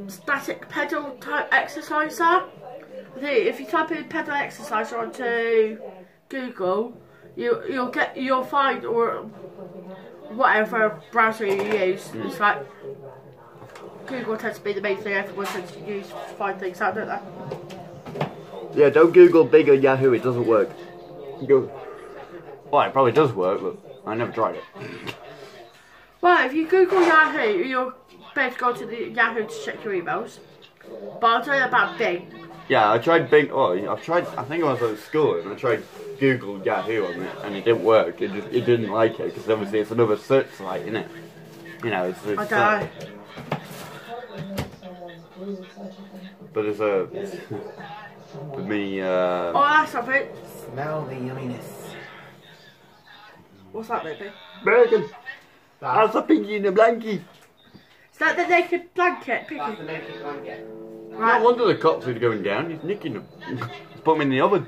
S2: static pedal type exerciser. I think if you type in pedal exerciser onto Google, you you'll get you'll find or whatever browser you use. It's like Google tends to be the main thing everyone tends to use to find things out, don't they?
S1: Yeah, don't Google big on Yahoo, it doesn't work. Go. Well, it probably does work, but I never tried it.
S2: Well, if you Google Yahoo, you'll be able to go to the Yahoo to check your emails. But I'll tell you about Bing.
S1: Yeah, I tried Bing. Oh, I've tried. I think I was at school and I tried Google Yahoo on it, and it didn't work. It just it didn't like it because obviously it's another search site, isn't it? You know, it's. it's
S2: I don't.
S1: But it's a. (laughs) It's, with me, uh,
S2: Oh, that's something.
S3: Smell the yumminess.
S2: What's that, baby?
S1: American. That's a pinky in a blankie.
S2: Is that the naked blanket? Picky.
S3: That's the naked blanket.
S1: No wonder the cops are going down. He's nicking them. (laughs) He's put them in the oven.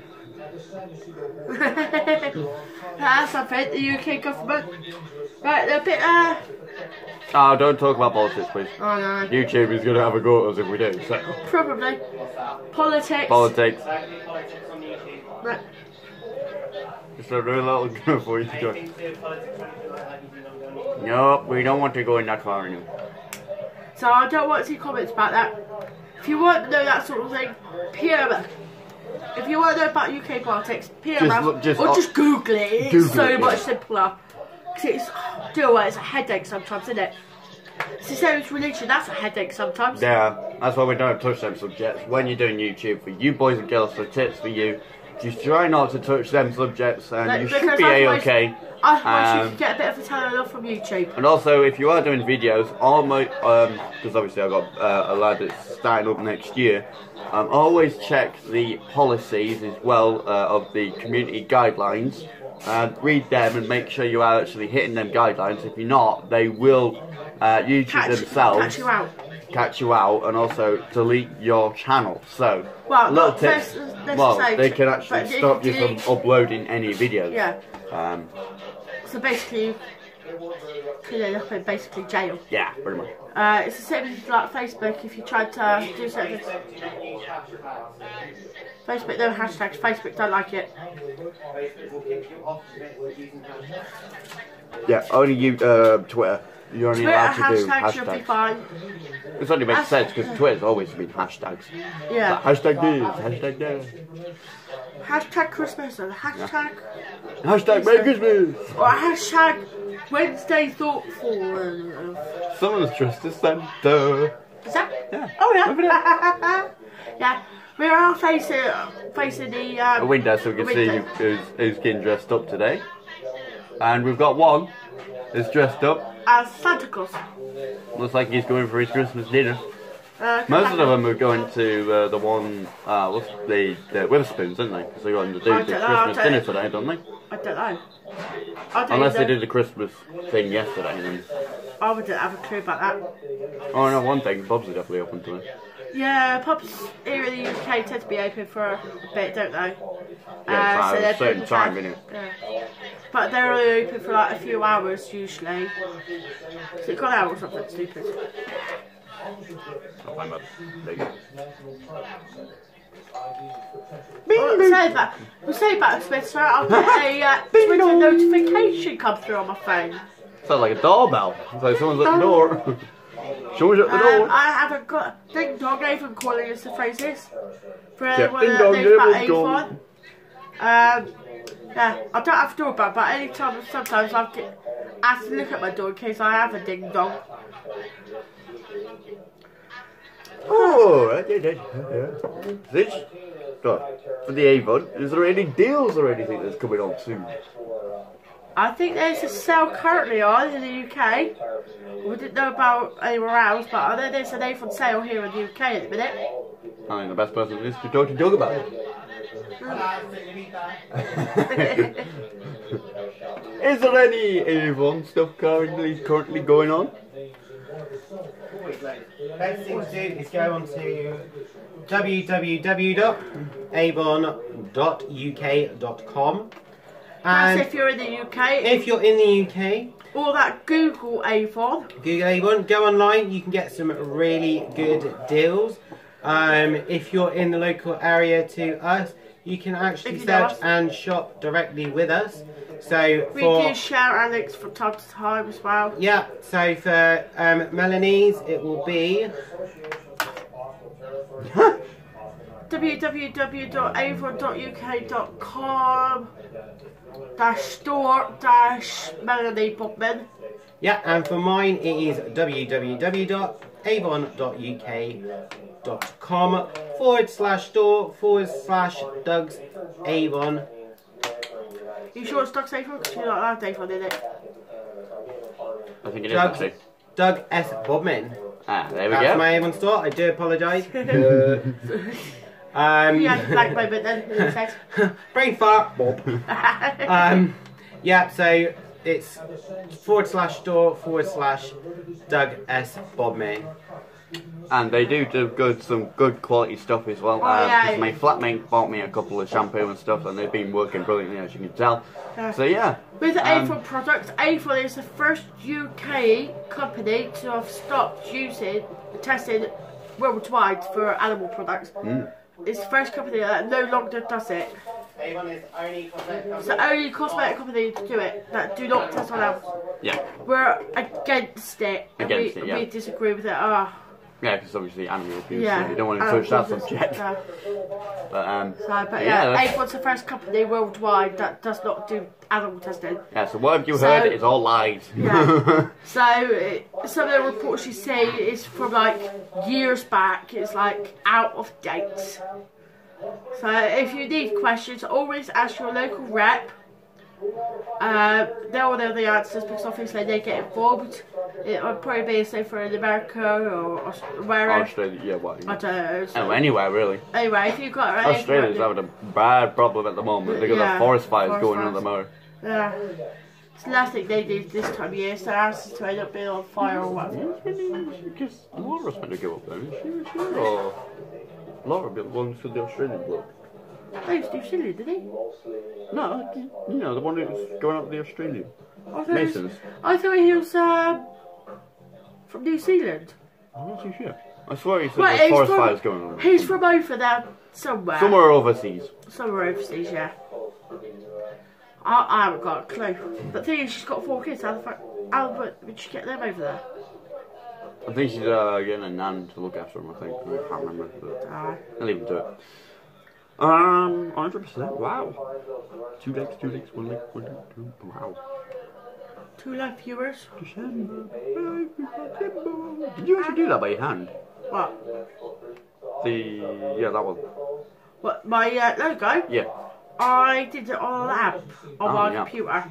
S1: (laughs)
S2: that's something. The UK government. Right, a bit, uh.
S1: Oh, don't talk about politics, please.
S2: Oh, no.
S1: YouTube is going to have a go at us if we do. So,
S2: Probably. Politics.
S1: politics.
S2: Right.
S1: Just a real little (laughs) for you to. Nope, we don't want to go in that far anymore.
S2: So I don't want to see comments about that. If you want to know that sort of thing, PM. If you want to know about UK politics, PM
S1: Just look- just-
S2: or just Google it. It's
S1: Google
S2: so
S1: it,
S2: much
S1: yeah.
S2: simpler. 'Cause it's, oh, do you know what, it's a headache sometimes, isn't it? It's the same as religion, that's a headache sometimes.
S1: Yeah, that's why we don't touch them subjects. When you're doing YouTube, for you boys and girls, for tips for you, just try not to touch them subjects and
S2: Like,
S1: you should be a-okay.
S2: Otherwise you
S1: Um,
S2: can get a bit of a telling off from YouTube.
S1: And also, if you are doing videos, all my um, because obviously I've got uh, a lad that's starting up next year. Um, always check the policies as well uh, of the community guidelines. And read them and make sure you are actually hitting them guidelines. If you're not, they will uh, YouTube
S2: Catch,
S1: themselves
S2: catch you out.
S1: catch you out and also delete your channel. So,
S2: Well,
S1: little
S2: not
S1: tips.
S2: necess-
S1: Well, they can actually stop you from uploading any videos.
S2: Yeah.
S1: Um,
S2: So basically, end up in basically jail.
S1: yeah, pretty much.
S2: Uh, it's the same as like Facebook. If you tried to do something, Facebook no hashtags. Facebook don't like it.
S1: Yeah, only you, uh, Twitter. You're only
S2: Twitter
S1: allowed to do
S2: hashtags should be
S1: hashtags.
S2: fine.
S1: It only makes sense because Twitter's always been hashtags.
S2: Yeah.
S1: Hashtag this, hashtag that.
S2: Hashtag Christmas and hashtag
S1: Hashtag Merry Christmas.
S2: or hashtag Wednesday thoughtful.
S1: Someone's just a Santa.
S2: Is that?
S1: Yeah.
S2: Oh yeah. (laughs) yeah. We are facing facing the um,
S1: A window so we can see who's, who's getting dressed up today. And we've got one that's dressed up.
S2: As Santa Claus.
S1: Looks like he's going for his Christmas dinner.
S2: Uh,
S1: Most of them are going to uh, the one, uh, what's the, the Wetherspoons, isn't they? Because they're going to do the Christmas dinner today, don't they?
S2: I don't know. I don't
S1: Unless they did the Christmas thing yesterday. Then.
S2: I wouldn't have a clue about that.
S1: Oh no, one thing, Bob's are definitely open to it.
S2: Yeah, pubs here in the UK tend to be open for a bit, don't they?
S1: Yeah, for a certain time, innit?
S2: Yeah. But they're only open for like a few hours usually. So it got out or something stupid. Well, say that. We'll say about Spencer. I'll get a uh, (laughs) Twitter notification come through on my phone.
S1: Sounds like a doorbell. It's like someone's at the door. (laughs) someone's at the
S2: Um,
S1: door.
S2: I haven't got ding dong. Even calling us the phrases for
S1: Yeah,
S2: anyone
S1: ding dong,
S2: knows about
S1: ding dong.
S2: Avon. Um, yeah, I don't have a doorbell, but anytime, sometimes I have to look at my door in case I have a ding dong.
S1: Oh, I did it. This for the Avon. Is there any deals or anything that's coming on soon?
S2: I think there's a sale currently on in the UK. We didn't know about anywhere else, but I know there's an Avon sale here in the UK at the minute.
S1: I think the best person is to talk to Doug about it. (laughs) is there any Avon stuff currently currently going on?
S3: Best thing to do is go on to www.avon.uk.com
S2: That's
S3: and
S2: if you're in the UK.
S3: if you're in the UK,
S2: or that Google Avon.
S3: Google Avon, go online, you can get some really good deals. Um, if you're in the local area to us, you can actually
S2: you
S3: search and shop directly with us. So
S2: We
S3: for
S2: do share Alex from time to time as well.
S3: yeah, so for um, Melanie's, it will be (laughs)
S2: www.avon.uk.com dash store dash Melanie Bobman.
S3: yeah, and for mine, it is www.avon.uk.com forward slash store forward slash Doug's Avon.
S2: You sure it's Doug's Avon? Because you're not allowed Avon in it.
S1: I think it is
S3: Doug's,
S1: actually.
S3: Doug S. Bobman.
S1: Ah, there we
S3: That's
S1: go.
S3: my Avon store. I do apologise. Uh, (laughs) (laughs) um,
S2: You had (laughs) a blank moment then. it (laughs)
S3: brain fart, Bob. (laughs) um, yeah, so it's forward slash store forward slash Doug S. Bobman.
S1: And they do do good, some good quality stuff as well.
S2: Oh,
S1: uh,
S2: yeah.
S1: because my flatmate bought me a couple of shampoo and stuff, and they've been working brilliantly, as you can tell.
S2: Yeah.
S1: So yeah,
S2: With the
S1: Um,
S2: Avon products, Avon is the first UK company to have stopped using testing worldwide for animal products.
S1: Mm.
S2: It's the first company that no longer does it. It's the only cosmetic company to do it that do not test on animals.
S1: yeah,
S2: We're against it. and
S1: Against
S2: we,
S1: it, yeah.
S2: we disagree with it. Ah,
S1: yeah, because obviously animal abuse.
S2: yeah.
S1: so you don't want to
S2: Um,
S1: touch that subject.
S2: yeah. (laughs)
S1: But um,
S2: So, but
S1: yeah,
S2: yeah, Avon's the first company worldwide that does not do animal testing.
S1: yeah. So what have you
S2: So-
S1: heard? It's all lies.
S2: Yeah. (laughs) So it, some of the reports you see is from like years back. It's like out of date. So if you need questions, always ask your local rep. Uh, they'll know the answers because obviously they get involved. It would probably be the same for in America or wherever.
S1: Australia, yeah, what?
S2: I don't know. So
S1: Oh, anywhere really.
S2: anyway, if you've got any
S1: Australia's having a bad problem at the moment. They've got
S2: Yeah,
S1: the forest fires
S2: forest
S1: going on at the moment.
S2: Yeah. It's the last thing they did this time of year, so ours is to end up being on fire or whatever.
S1: Because Laura's meant to go up there, isn't she? Is she? Or Laura be the one for the Australian bloke.
S2: They was New Zealand, did he?
S1: No, you know, the one who's going up the Australian.
S2: I thought, he was,
S1: Masons.
S2: I thought he was um, from New Zealand.
S1: I'm not too sure. I swear he said
S2: Well,
S1: there's
S2: he's
S1: forest
S2: from-
S1: fires going on.
S2: He's from over there somewhere.
S1: Somewhere overseas.
S2: Somewhere overseas, yeah. I, I haven't got a clue. But the thing is, she's got four kids. How the fuck how would would she get them over there?
S1: I think she's uh, getting a nan to look after him, I think. I can't remember. But
S2: Uh,
S1: I'll leave him to it. Um, 100%. Wow. Two legs, two legs, one leg, one leg, two. Wow.
S2: two live viewers.
S1: Did you actually do that by hand?
S2: What?
S1: The yeah, that one.
S2: What? My uh, logo?
S1: Yeah.
S2: I did it on a lab on
S1: Oh,
S2: my
S1: yeah.
S2: computer.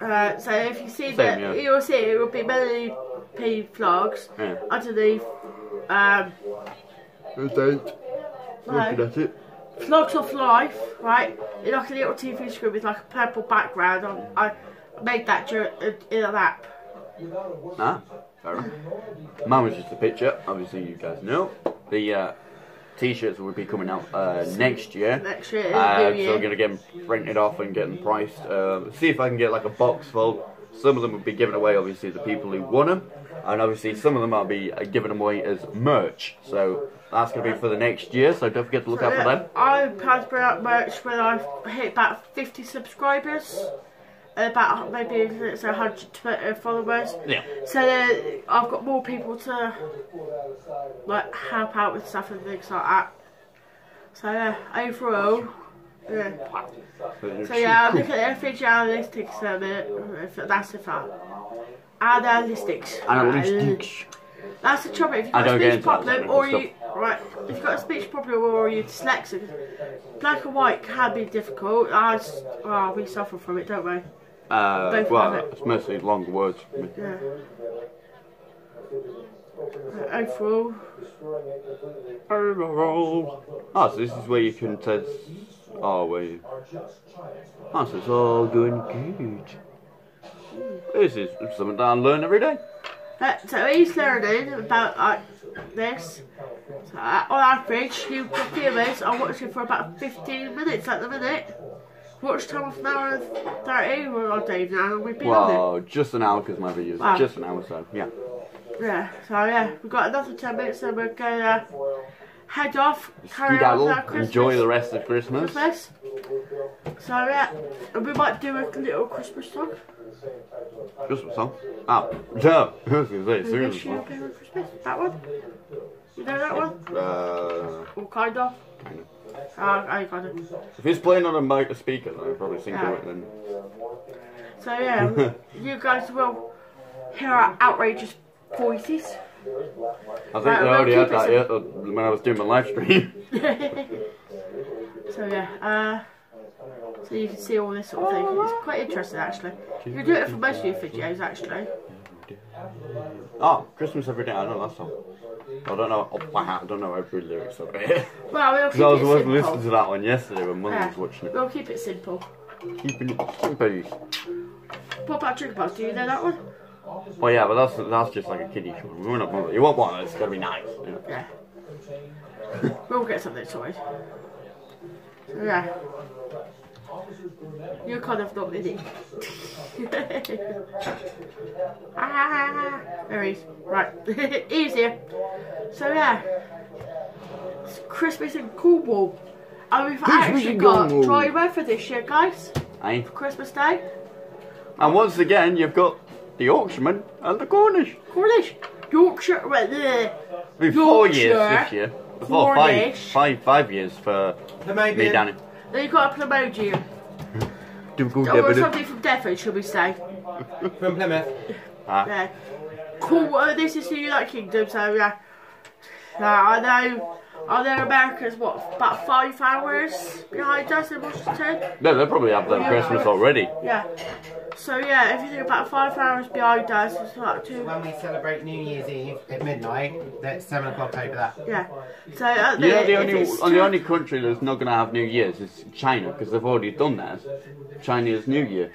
S1: Alright.
S2: Uh, so if you see
S1: Same,
S2: that,
S1: yeah.
S2: you'll see it will be Melanie P vlogs
S1: Yeah.
S2: underneath. Um,
S1: Looking at it.
S2: vlogs of life, right? In like a little TV screen with like a purple background. On, I made that dur- in an app.
S1: Ah, fair enough. Mine was just a picture. Obviously, you guys know the uh, t-shirts will be coming out uh, next year.
S2: Next year,
S1: Uh, so we're gonna get them printed off and get them priced. Uh, see if I can get like a box full. Some of them will be given away, obviously, to the people who won them, and obviously some of them I'll be uh, giving them away as merch. So that's gonna be for the next year. So don't forget to look out for them.
S2: I plan to bring out merch when I hit about 50 subscribers. About maybe it's 100 Twitter uh, followers.
S1: Yeah.
S2: So that I've got more people to like help out with stuff and things like that. So yeah, overall, yeah. So yeah, I'm looking at FH analytics a minute. If that's if that. Analytics.
S1: Analytics.
S2: That's the trouble. If you've
S1: I
S2: got a speech problem or you right, if you've got a speech problem or you're dyslexic, black and white can be difficult. I, well, we suffer from it, don't we?
S1: Uh,
S2: Both
S1: well,
S2: it.
S1: it's mostly long words.
S2: Yeah. Overall,
S1: Overall. Oh, so this is where you can test. Oh, where you. Oh, so it's all going good. This is something that I learn every day.
S2: So he's learning about like this. So uh, on average, you viewers are watching for about 15 minutes at the minute. Watch time of an hour and 30 we're on Dave now and we've been on
S1: Well, just an hour because my video's
S2: Wow.
S1: just an hour, so yeah.
S2: Yeah, so yeah, we've got another 10 minutes and we're gonna head off, carry on our Christmas.
S1: enjoy the rest of Christmas.
S2: Christmas. So yeah, and we might do a little Christmas song.
S1: Christmas song. Oh, no. I was to say, seriously.
S2: you a Christmas. That one? You know that one?
S1: Uh,
S2: Or kind of?
S1: kind of.
S2: Uh, I kind of.
S1: If it's playing on a mic, a speaker, then I'd probably sing to it then.
S2: So yeah, (laughs) you guys will hear our outrageous voices.
S1: I think
S2: Right,
S1: I already had that yet, uh, when I was doing my live stream. (laughs)
S2: so yeah, uh, so you can see all this sort of thing. It's quite interesting actually. You can do it for most of your videos actually.
S1: oh, Christmas every day, I know that song. I don't know, oh, wow, I don't know every lyrics of it.
S2: Well, we'll (laughs)
S1: Because I was
S2: keep it
S1: listening
S2: simple.
S1: to that one yesterday when Mum
S2: Yeah,
S1: was watching it.
S2: we'll keep it simple.
S1: Keeping it simple.
S2: What about Drink Bus? Do you know that one?
S1: Oh yeah, but that's that's just like a kiddie show. We're not bothered. You want one that's gotta be nice. You know?
S2: Yeah. we'll get something sorted. So, yeah. You're kind of not in it. (laughs) ah, there he is. Right. (laughs) Easier. So yeah. It's Christmas in Cornwall. And we've
S1: Christmas
S2: actually got
S1: Cornwall.
S2: dry weather this year, guys.
S1: Aye.
S2: For Christmas Day.
S1: And once again, you've got the Yorkshireman and the Cornish.
S2: Cornish. Yorkshire. Well, uh,
S1: Be four years this year. Before five,
S2: Cornish.
S1: five, five years for me, Danny.
S2: Then you've got a Plymouth.
S1: Do go
S2: Or something from Devon, shall we say.
S3: From Plymouth.
S2: Yeah. Cool. Uh, this is the United Kingdom, so yeah. Yeah, I know. I know America's what about five hours behind us in Washington.
S1: No, they probably have their Christmas already.
S2: Yeah. So yeah, everything about five hours behind us, it's like two.
S3: When we celebrate New Year's Eve at midnight, that's 7 o'clock over that.
S2: Yeah. So uh,
S1: You know, the only
S2: it's
S1: and
S2: two-
S1: the only country that's not going to have New Year's is China because they've already done that. Chinese New Year.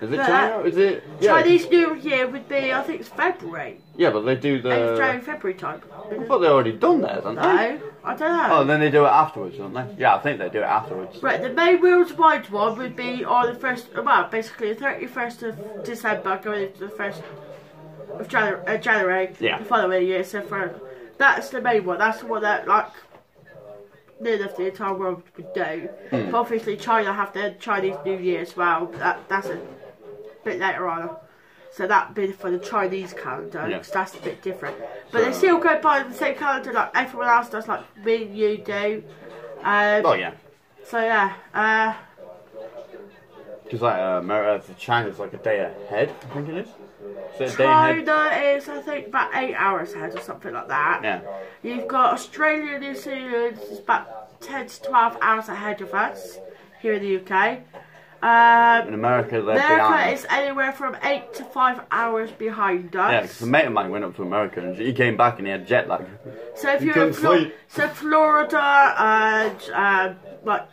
S1: Is it
S2: Yeah.
S1: China? Is it? Yeah.
S2: Chinese New Year would be, I think it's February,
S1: Yeah, but they do
S2: end of January,
S1: the.
S2: February time.
S1: I thought they already done that, haven't they?
S2: I don't know.
S1: Oh, then they do it afterwards, don't they? Yeah, I think they do it afterwards.
S2: Right, the main worldwide one would be on the first, well, basically the 31st of December going into the 1st of January, uh, January
S1: Yeah.
S2: the following year. So for, that's the main one. That's the one that, like, near enough the entire world would do.
S1: Hmm.
S2: But obviously China have their Chinese New Year as well. That, that's a bit later on. So that'd be for the Chinese calendar,
S1: Yeah.
S2: that's a bit different. But they still go by the same calendar like everyone else does, like me and you do. Um,
S1: Oh yeah,
S2: so yeah, uh,
S1: because like uh, America, China's like a day ahead. I think it is. Is it a day ahead?
S2: China is I think about eight hours ahead or something like that.
S1: Yeah.
S2: You've got Australia, New Zealand is about ten to twelve hours ahead of us here in the UK. Um,
S1: In America, they're
S2: America
S1: behind.
S2: is anywhere from eight to five hours behind us.
S1: Yeah,
S2: us.
S1: because a mate of mine went up to America and he came back and he had jet lag.
S2: so if
S1: you
S2: you're in Flo- so Florida and um, like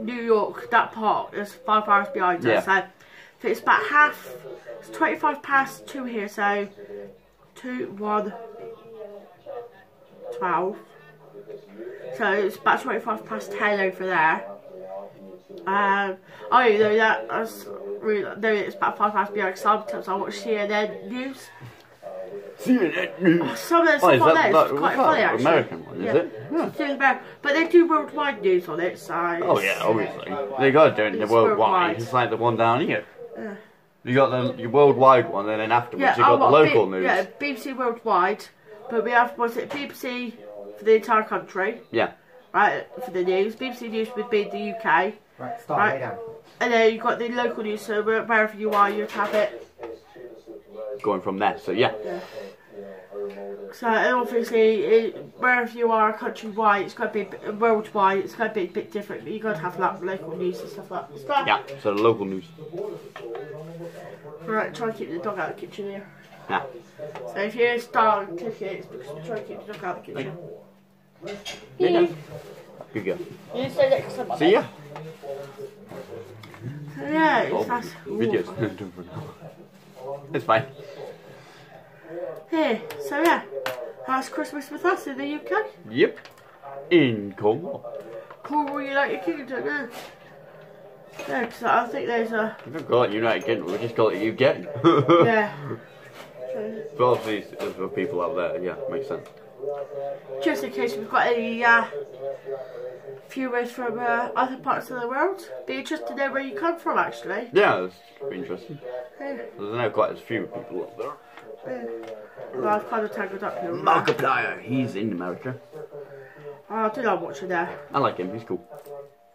S2: New York, that part is five hours behind
S1: Yeah.
S2: us. So if it's about half, it's twenty-five past two here. So two, one, twelve. So it's about twenty-five past ten over there. Um, I don't know that. I was really no, it's about five hours behind. Sometimes I watch CNN news.
S1: CNN news.
S2: Some of the
S1: Oh,
S2: stuff
S1: is
S2: on
S1: that,
S2: there
S1: that,
S2: is
S1: what's
S2: quite funny actually.
S1: American one, is
S2: Yeah.
S1: it? Yeah.
S2: It's doing better. But they do worldwide news on it, so.
S1: Oh yeah, obviously. They got to do it in the worldwide.
S2: worldwide.
S1: It's like the one down here.
S2: Yeah.
S1: You got the your worldwide one, and then afterwards
S2: Yeah,
S1: you got
S2: oh,
S1: the local
S2: B-
S1: news.
S2: Yeah, BBC worldwide, but we have what's it BBC for the entire country,
S1: Yeah.
S2: right? For the news, BBC News would be the UK,
S3: Right, start
S2: Right.
S3: down.
S2: and then you've got the local news. So wherever you are, you'd have it.
S1: Going from there. So yeah.
S2: So obviously, it, wherever you are countrywide, it's got to be worldwide. It's got to be a bit different. but You got to have like local news and stuff like that.
S1: Yeah, so the local news.
S2: Right, try and keep the dog out of the kitchen here.
S1: Yeah.
S2: So if you hear dog clicking, it's because we try and keep the dog out of the kitchen.
S1: Yeah,
S2: Yeah.
S1: Good girl.
S2: You stay next to.
S1: See ya.
S2: Yeah, it's
S1: Oh,
S2: nice. (laughs)
S1: videos. (laughs) it's fine.
S2: Here, so yeah, how's Christmas with us in the UK?
S1: Yep. In Cornwall.
S2: Cornwall United Kingdom, yeah. Yeah, 'cause I think there's a
S1: We don't call it United Kingdom, we just call it UK. (laughs)
S2: yeah.
S1: But obviously, for people out there, yeah, makes sense.
S2: Just in case we've got any uh, viewers from uh, other parts of the world, be interested to know where you come from, actually.
S1: Yeah, it's be interesting.
S2: Yeah.
S1: There's now quite a few people up there.
S2: Well, I've kind of tangled up here.
S1: Markiplier, he's in America.
S2: Oh, I do like watching there.
S1: I like him, he's cool.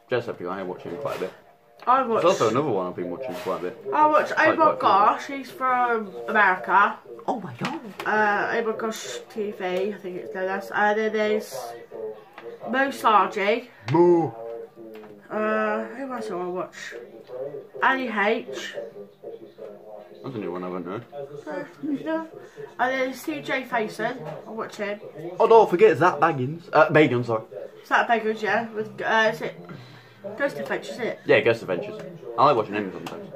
S1: Jacksepticeye, I watch him quite a bit.
S2: I watch.
S1: There's also another one I've been watching quite a bit.
S2: I watch. Oh
S1: quite
S2: my
S1: cool.
S2: gosh, he's from America.
S1: Oh my god.
S2: Uh, oh my gosh, TV. I think it's known as. And then there's Mo Sargi.
S1: Moo.
S2: Uh, who else do I watch? Annie H.
S1: That's a new one I haven't heard.
S2: Uh, yeah. And then CJ Faison. I watch him.
S1: Oh, don't forget Zak Bagans. Uh, Bacon, sorry.
S2: Is that Beggars, yeah? With, uh, is it Ghost Adventures, is it?
S1: Yeah, Ghost Adventures. I like watching him sometimes.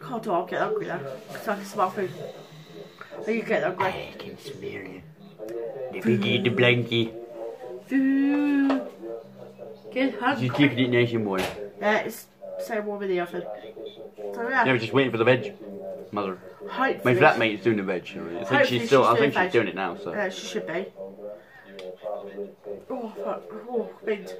S2: Can't do I'll get hungry now. Because I can smell food. Are you get hungry?
S1: can smell you. The biggie, the blankie.
S2: Food. Get hungry.
S1: She's keeping it nice and warm.
S2: Yeah, it's so warm in the oven. So yeah,
S1: Yeah, we're just waiting for the veg. Mother.
S2: hopefully.
S1: My flatmate's doing the veg. I think
S2: Hopefully
S1: she's still.
S2: she's
S1: I think she's doing it now. So.
S2: Yeah, she should be. Oh, fuck. Oh, wind.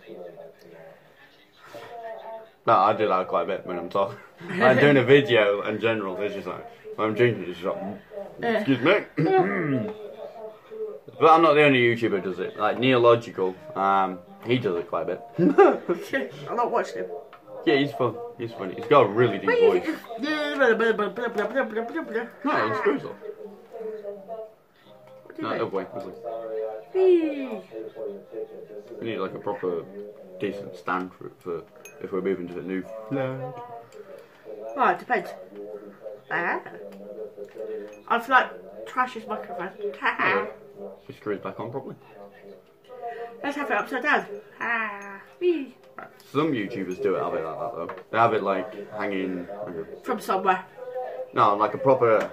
S1: No, I do that quite a bit when I'm talking. I'm doing a video in general. It's just like when I'm drinking. It's just like, excuse me. (coughs) but I'm not the only YouTuber who does it. Like Neological, um, he does it quite a bit. (laughs)
S2: I'm not watching him.
S1: yeah, he's fun. He's funny. He's got a really deep voice. No, screws off. No, way. no way. We need like a proper, decent stand for, for if we're moving to the new land.
S2: Well, it depends. I feel like trash is microphone.
S1: Just screws back on properly.
S2: Let's have it upside down. Ah.
S1: Some YouTubers do it have it like that though. They have it like hanging,
S2: From somewhere.
S1: No, like a proper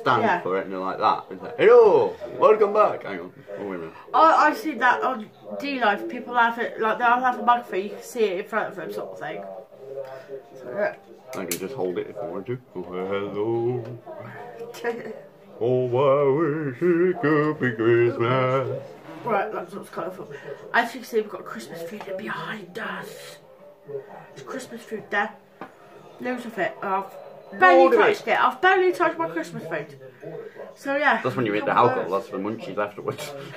S1: stand
S2: Yeah.
S1: for it, and like that. It's like, hello, welcome back. Hang on, oh, wait a minute.
S2: I, I've seen that on D Life. People have it, like, they'll have a mug for you you can see it in front of them, sort of thing. So, yeah.
S1: I can just hold it if I want to. Oh, hello. (laughs) Oh, I wish it could be Christmas.
S2: Right, that's what's of. As you can see, we've got Christmas food behind us. There's Christmas food there. Loads of it. I've barely
S1: Load of it.
S2: touched it. I've barely touched my Christmas food. So, yeah.
S1: That's when you eat the alcohol. That's the munchies afterwards. (laughs)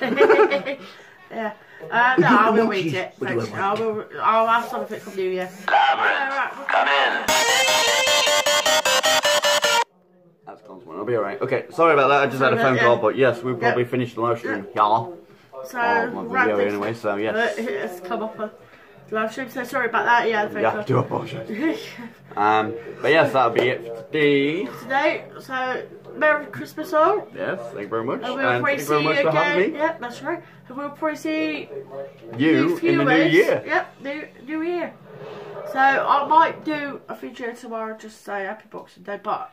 S2: yeah. Uh, no, I will eat it.
S1: I
S2: Thanks. I will. I'll have some of it from New Year. Yeah, right.
S4: Come in.
S1: That's constant. I'll be alright. Okay, sorry about that. I just had a phone
S2: Yeah.
S1: call, but yes, we've probably
S2: Yeah.
S1: finished the live stream. Yeah.
S2: So,
S1: Oh, my video anyway. So
S2: Uh,
S1: yes. (laughs)
S2: it's come up on live stream, so sorry about that. Yeah, phone
S1: Yeah,
S2: call.
S1: do apologise. (laughs) Um, but yes, that'll be it for today.
S2: Today, so Merry Christmas all.
S1: Yes, thank you very much.
S2: And we'll
S1: And thank
S2: probably
S1: you
S2: see
S1: very
S2: you
S1: much for having
S2: again.
S1: me.
S2: Yep, that's right. And we'll probably see
S1: You in the new year.
S2: Yep, new, new year. So I might do a feature tomorrow, just say Happy Boxing Day, but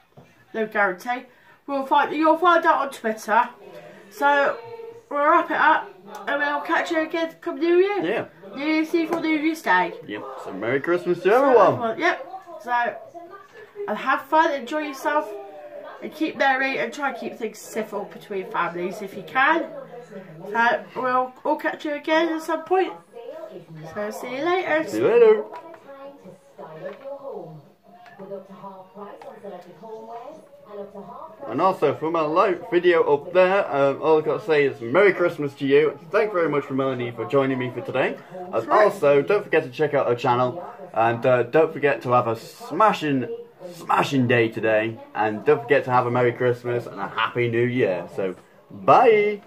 S2: no guarantee. We'll find you'll find out on Twitter. So we'll wrap it up, and we'll catch you again come New Year.
S1: Yeah.
S2: New Year's Eve or New Year's Day.
S1: Yep. So Merry Christmas to everyone.
S2: Yep. So, and have fun, enjoy yourself, and keep merry, and try and keep things civil between families if you can. So, we'll all catch you again at some point. So, see you later.
S1: See you later. And also for my live video up there, um, all I've got to say is Merry Christmas to you. Thank you very much for Melanie for joining me for today. And also, don't forget to check out her channel, and uh, don't forget to have a smashing, smashing day today. And don't forget to have a Merry Christmas and a Happy New Year. So Bye.